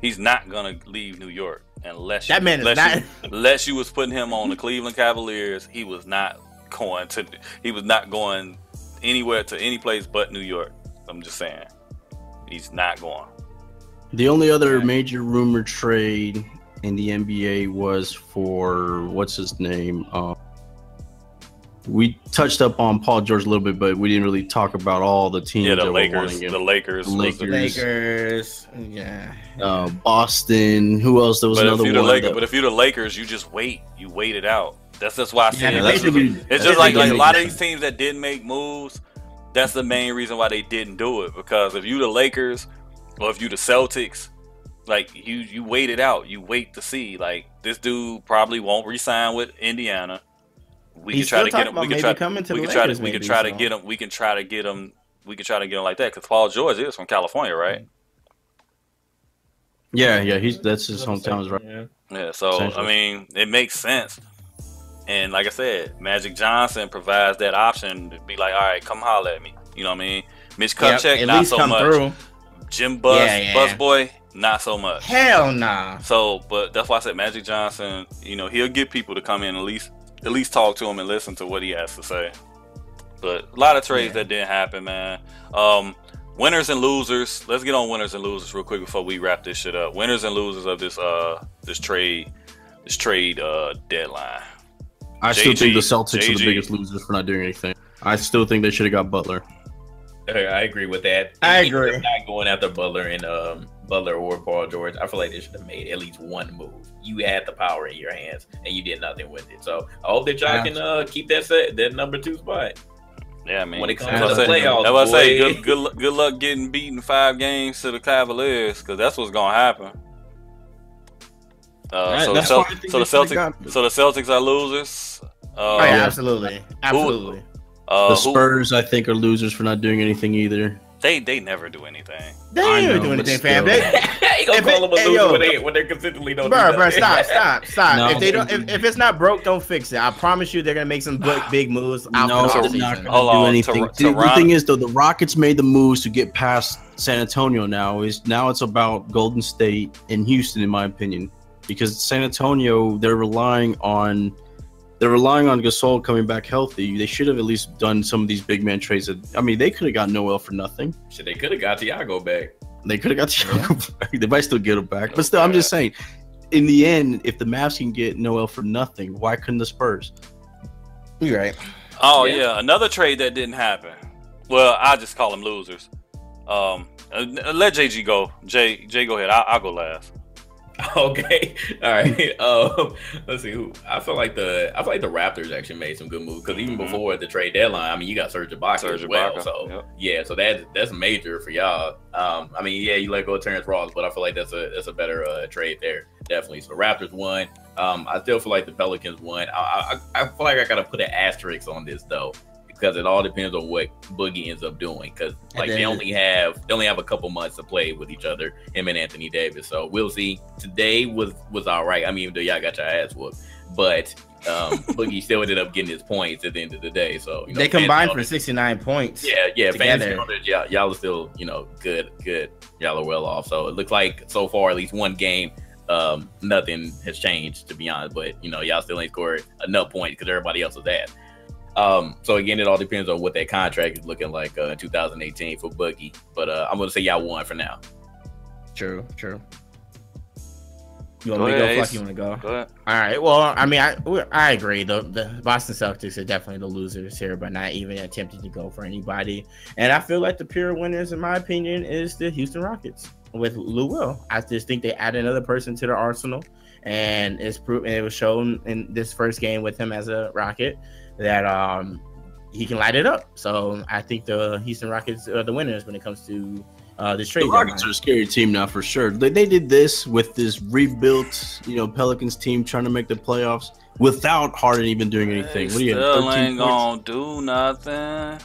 he's not gonna leave New York unless That you, man is unless not. You, unless you was putting him on the Cleveland Cavaliers, he was not going to. He was not going anywhere to any place but New York. I'm just saying, he's not going. The only other Okay. major rumor trade in the NBA was for what's his name. Um, we touched up on Paul George a little bit, but we didn't really talk about all the teams. Yeah, the were Lakers, wanting the Lakers, The was the- Lakers. Lakers. Yeah. uh, Boston. Who else? There was But if another you're the one. Lakers, that- but if you're the Lakers, you just wait. You wait it out. That's just why I Yeah, said yeah, it. that's basically- what we- It's just like like a lot of these teams that didn't make moves. That's the main reason why they didn't do it. Because if you the Lakers, or if you the Celtics, like you you wait it out. You wait to see. Like this dude probably won't resign with Indiana. We He's can try to get him. We can try. to We the can try to. Lakers We can try to so. get him. We can try to get him. We can try to get him like that. Because Paul George is from California, right? yeah, yeah, he's that's his hometown, right? Yeah. Yeah, so I mean, it makes sense. And like I said, Magic Johnson provides that option to be like, all right, come holler at me. You know what I mean? Mitch Yep, Kupchak, at not so much. through. Jim Buss, Yeah, yeah. Bus Boy, not so much. Hell nah. So, but that's why I said Magic Johnson. You know, he'll get people to come in at least, at least talk to him and listen to what he has to say. But a lot of trades Yeah. that didn't happen, man. Um, winners and losers. Let's get on winners and losers real quick before we wrap this shit up. Winners and losers of this uh this trade this trade uh deadline. I still think the Celtics are the biggest losers for not doing anything. I still think they should have got Butler. I agree with that. I Even if agree. Not going after Butler and um, Butler or Paul George. I feel like they should have made at least one move. You had the power in your hands, and you did nothing with it. So I hope that y'all can uh, keep that set, that number two spot. Yeah, I mean, When it comes that's to what the I say. playoffs, That's what I say. Good, good, good luck getting beaten five games to the Cavaliers because that's what's gonna happen. Uh, Right, so, the that's Cel- why I think so the Celtics, so the Celtics are losers. Uh, Oh, yeah, yeah. absolutely. Absolutely. uh, the who- Spurs, I think, are losers for not doing anything either. they they never do anything. They I ain't know, even doing anything, fam. They, you gonna call it- them a hey, loser yo. when they when they consistently don't bro, do bro, stop, stop, stop. No. if they don't, if, if it's not broke, don't fix it. I promise you, they're gonna make some big, big moves. Out no, the they're not offseason. going to Hold do on, anything. Tor- the, the thing is, though, the Rockets made the moves to get past San Antonio. Now is now it's about Golden State and Houston, in my opinion, because San Antonio they're relying on they're relying on Gasol coming back healthy. They should have at least done some of these big man trades. That, I mean, they could have got Noel for nothing. Shit, they could have got Tiago back. They could have got Tiago back. They might still get him back, but still, I'm just saying. In the end, if the Mavs can get Noel for nothing, why couldn't the Spurs? You're right. Oh Yeah. yeah. another trade that didn't happen. Well, I just call them losers. Um, uh, let JG go. J J go ahead. I, I'll go last. Okay, all right. Um, let's see who. I feel like the I feel like the Raptors actually made some good moves because even Mhm. before the trade deadline, I mean, you got Serge Ibaka Serge as well. Ibaka, So yep. yeah, so that that's major for y'all. Um, I mean, yeah, you let go of Terrence Ross, but I feel like that's a that's a better uh, trade there, definitely. So the Raptors won. Um, I still feel like the Pelicans won. I I, I feel like I gotta put an asterisk on this though. Because it all depends on what Boogie ends up doing. Because like they only have they only have a couple months to play with each other, him and Anthony Davis. So we'll see. Today was was all right. I mean, even though y'all got your ass whooped, but um, Boogie still ended up getting his points at the end of the day. So you know, they combined for sixty nine points. Yeah, yeah. Together. Fans, y'all, y'all are still you know good, good. Y'all are well off. So it looks like so far at least one game um, nothing has changed to be honest. But you know, y'all still ain't scored enough points because everybody else is at. Um, so again, it all depends on what that contract is looking like uh, in 2018 for Boogie. But uh, I'm gonna say y'all won for now. True, true. You want go me to go? Fuck, you want to go? Go ahead. All right. Well, I mean, I I agree. The the Boston Celtics are definitely the losers here, but not even attempting to go for anybody. And I feel like the pure winners, in my opinion, is the Houston Rockets with Lou Will. I just think they add another person to their arsenal, and it's proven. It was shown in this first game with him as a Rocket that um he can light it up. So I think the Houston Rockets are the winners when it comes to uh, this trade. The Rockets are a scary team now for sure. They, they did this with this rebuilt, you know, Pelicans team trying to make the playoffs without Harden even doing anything. They what do you still have, ain't gonna do nothing.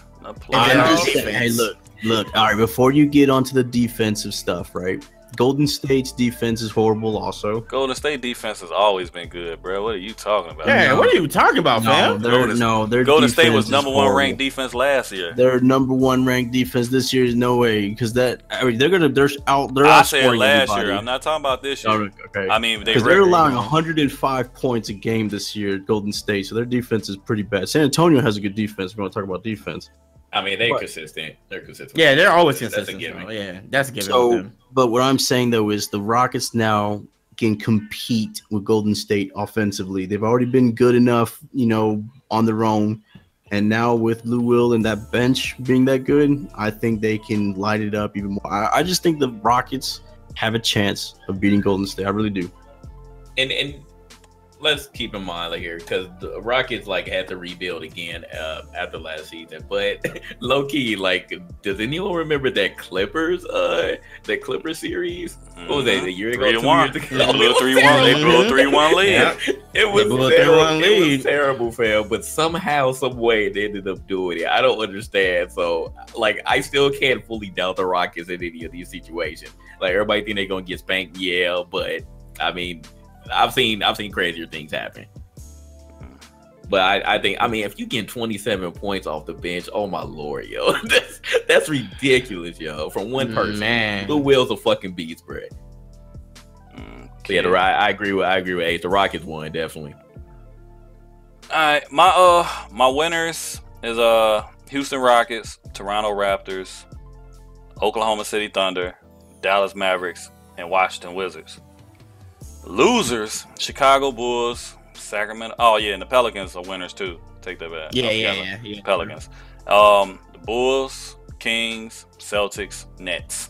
hey, look, look. All right, before you get onto the defensive stuff, right? Golden State's defense is horrible. Also, Golden State defense has always been good, bro. What are you talking about? Yeah, what are you talking about, no, fam? Golden, no, their Golden State was number one ranked defense last year. Their number one ranked defense this year is no way because that I mean they're gonna they're out they're I said last everybody. year. I'm not talking about this year. Oh, okay. I mean they they're allowing 105 points a game this year. Golden State, so their defense is pretty bad. San Antonio has a good defense. We're gonna talk about defense. I mean, they're consistent. They're consistent. Yeah, they're always consistent. That's so, yeah, that's a given. So, but what I'm saying though is the Rockets now can compete with Golden State offensively. They've already been good enough, you know, on their own. And now with Lou Will and that bench being that good, I think they can light it up even more. I, I just think the Rockets have a chance of beating Golden State. I really do. And and let's keep in mind like here because the Rockets like had to rebuild again uh, after last season. But low key, like, does anyone remember that Clippers uh that Clippers series? What was that? A year ago, three two one. years ago. They blew three one. They blew a three one lead. Yeah. It was terrible. It was terrible, fam. But somehow, some way, they ended up doing it. I don't understand. So, like, I still can't fully doubt the Rockets in any of these situations. Like, everybody think they're gonna get spanked, yeah, but I mean I've seen I've seen crazier things happen. But I, I think I mean if you get 27 points off the bench, oh my lord, yo, that's that's ridiculous, yo. From one person, man, the wheels a fucking beast, bro. So yeah, the I agree with I agree with Ace. The Rockets won definitely. All right, my uh my winners is uh Houston Rockets, Toronto Raptors, Oklahoma City Thunder, Dallas Mavericks, and Washington Wizards. Losers, Chicago Bulls, Sacramento. Oh yeah, and the Pelicans are winners too. Take that back. Yeah, yeah, yeah, yeah, Pelicans. Um, the Bulls, Kings, Celtics, Nets.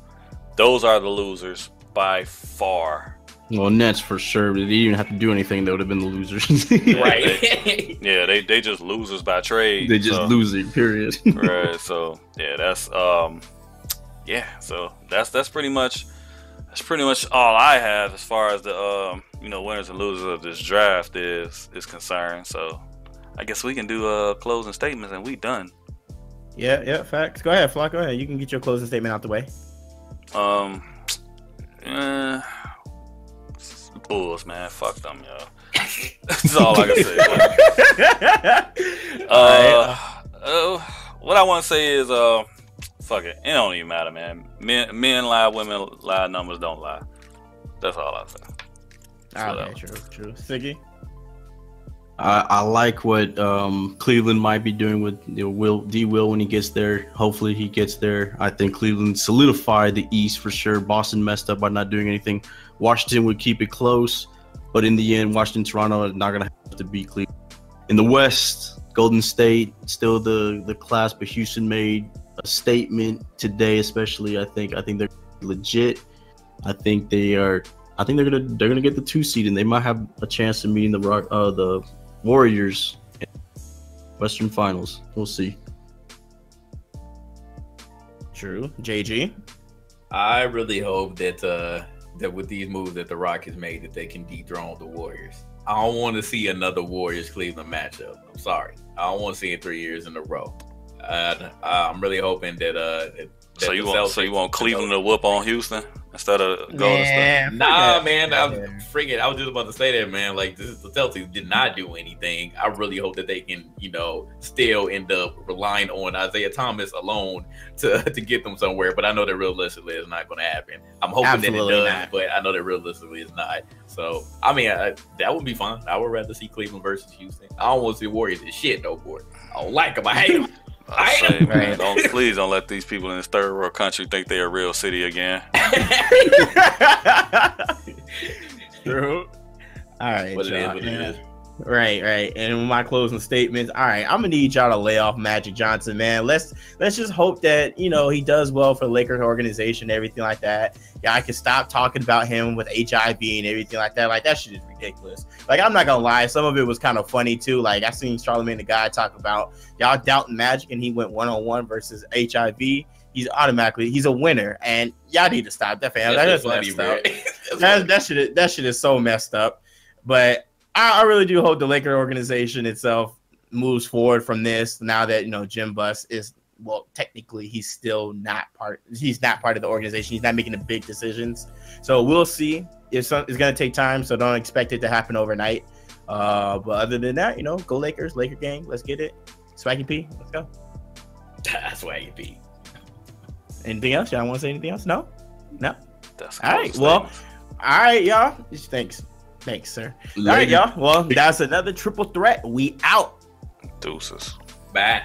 Those are the losers by far. Well, Nets for sure. They didn't even have to do anything. They would have been the losers. yeah, right. They, yeah, they, they just losers by trade. They just so. losing. Period. right. So yeah, that's um, yeah. So that's that's pretty much that's pretty much all I have as far as the um, you know winners and losers of this draft is is concerned. So I guess we can do uh closing statements and we done. Yeah, yeah, facts. Go ahead, Flock. Go ahead. You can get your closing statement out the way. Um, uh, Bulls, man. Fuck them, yo. That's all I can say. uh, uh, what I want to say is, uh, fuck it. It don't even matter, man. Men men lie, women lie, numbers don't lie. That's all I say. Okay, true, true. Siggy? I, I like what um, Cleveland might be doing with you know, Will D Will when he gets there. Hopefully he gets there. I think Cleveland solidified the East for sure. Boston messed up by not doing anything. Washington would keep it close, but in the end, Washington Toronto are not gonna have to beat Cleveland. In the West, Golden State still the the class, but Houston made a statement today, especially. I think I think they're legit. I think they are. I think they're gonna they're gonna get the two seed, and they might have a chance of meeting the rock uh, the Warriors Western Finals. We'll see. True, JG. I really hope that uh, that with these moves that the Rockets made, that they can dethrone the Warriors. I don't want to see another Warriors Cleveland matchup. I'm sorry, I don't want to see it three years in a row. Uh, I'm really hoping that uh. That So you the want so you want Cleveland to whoop on Houston instead of Golden State? Man, Nah, forget- man, I'm freaking. I was just about to say that, man. Like, this is the Celtics did not do anything. I really hope that they can, you know, still end up relying on Isaiah Thomas alone to to get them somewhere. But I know that realistically it's not going to happen. I'm hoping Absolutely that it does, not. but I know that realistically it's not. So, I mean, I, that would be fun. I would rather see Cleveland versus Houston. I don't want to see Warriors as shit, though, boy. I don't like them. I hate them. I I say, man, don't please don't let these people in this third world country think they're a real city again. True. All right, but it is y'all. what it is. Right, right. And with my closing statements, all right, I'm gonna need y'all to lay off Magic Johnson, man. Let's let's just hope that you know he does well for the Lakers organization, everything like that. Yeah, I can stop talking about him with HIV and everything like that. Like that shit is ridiculous. Like I'm not gonna lie, some of it was kind of funny too. Like I seen Charlamagne the guy talk about y'all doubting Magic and he went one on one versus HIV. He's automatically he's a winner, and y'all need to stop that. Fam. That's just messed funny, up. bro. That's that, that shit that shit is so messed up. But I, I really do hope the Laker organization itself moves forward from this now that you know Jim Buss is well technically he's still not part he's not part of the organization. He's not making the big decisions. So we'll see it's, some, it's going to take time so don't expect it to happen overnight. Uh but other than that you know go lakers laker gang let's get it. Spiky p let's go. That's you be. anything else? Y'all want to say anything else? No? No? That's All right, well, all right y'all. Thanks Thanks, sir. Later. All right, y'all. Well, that's another triple threat. We out. Deuces. Bye.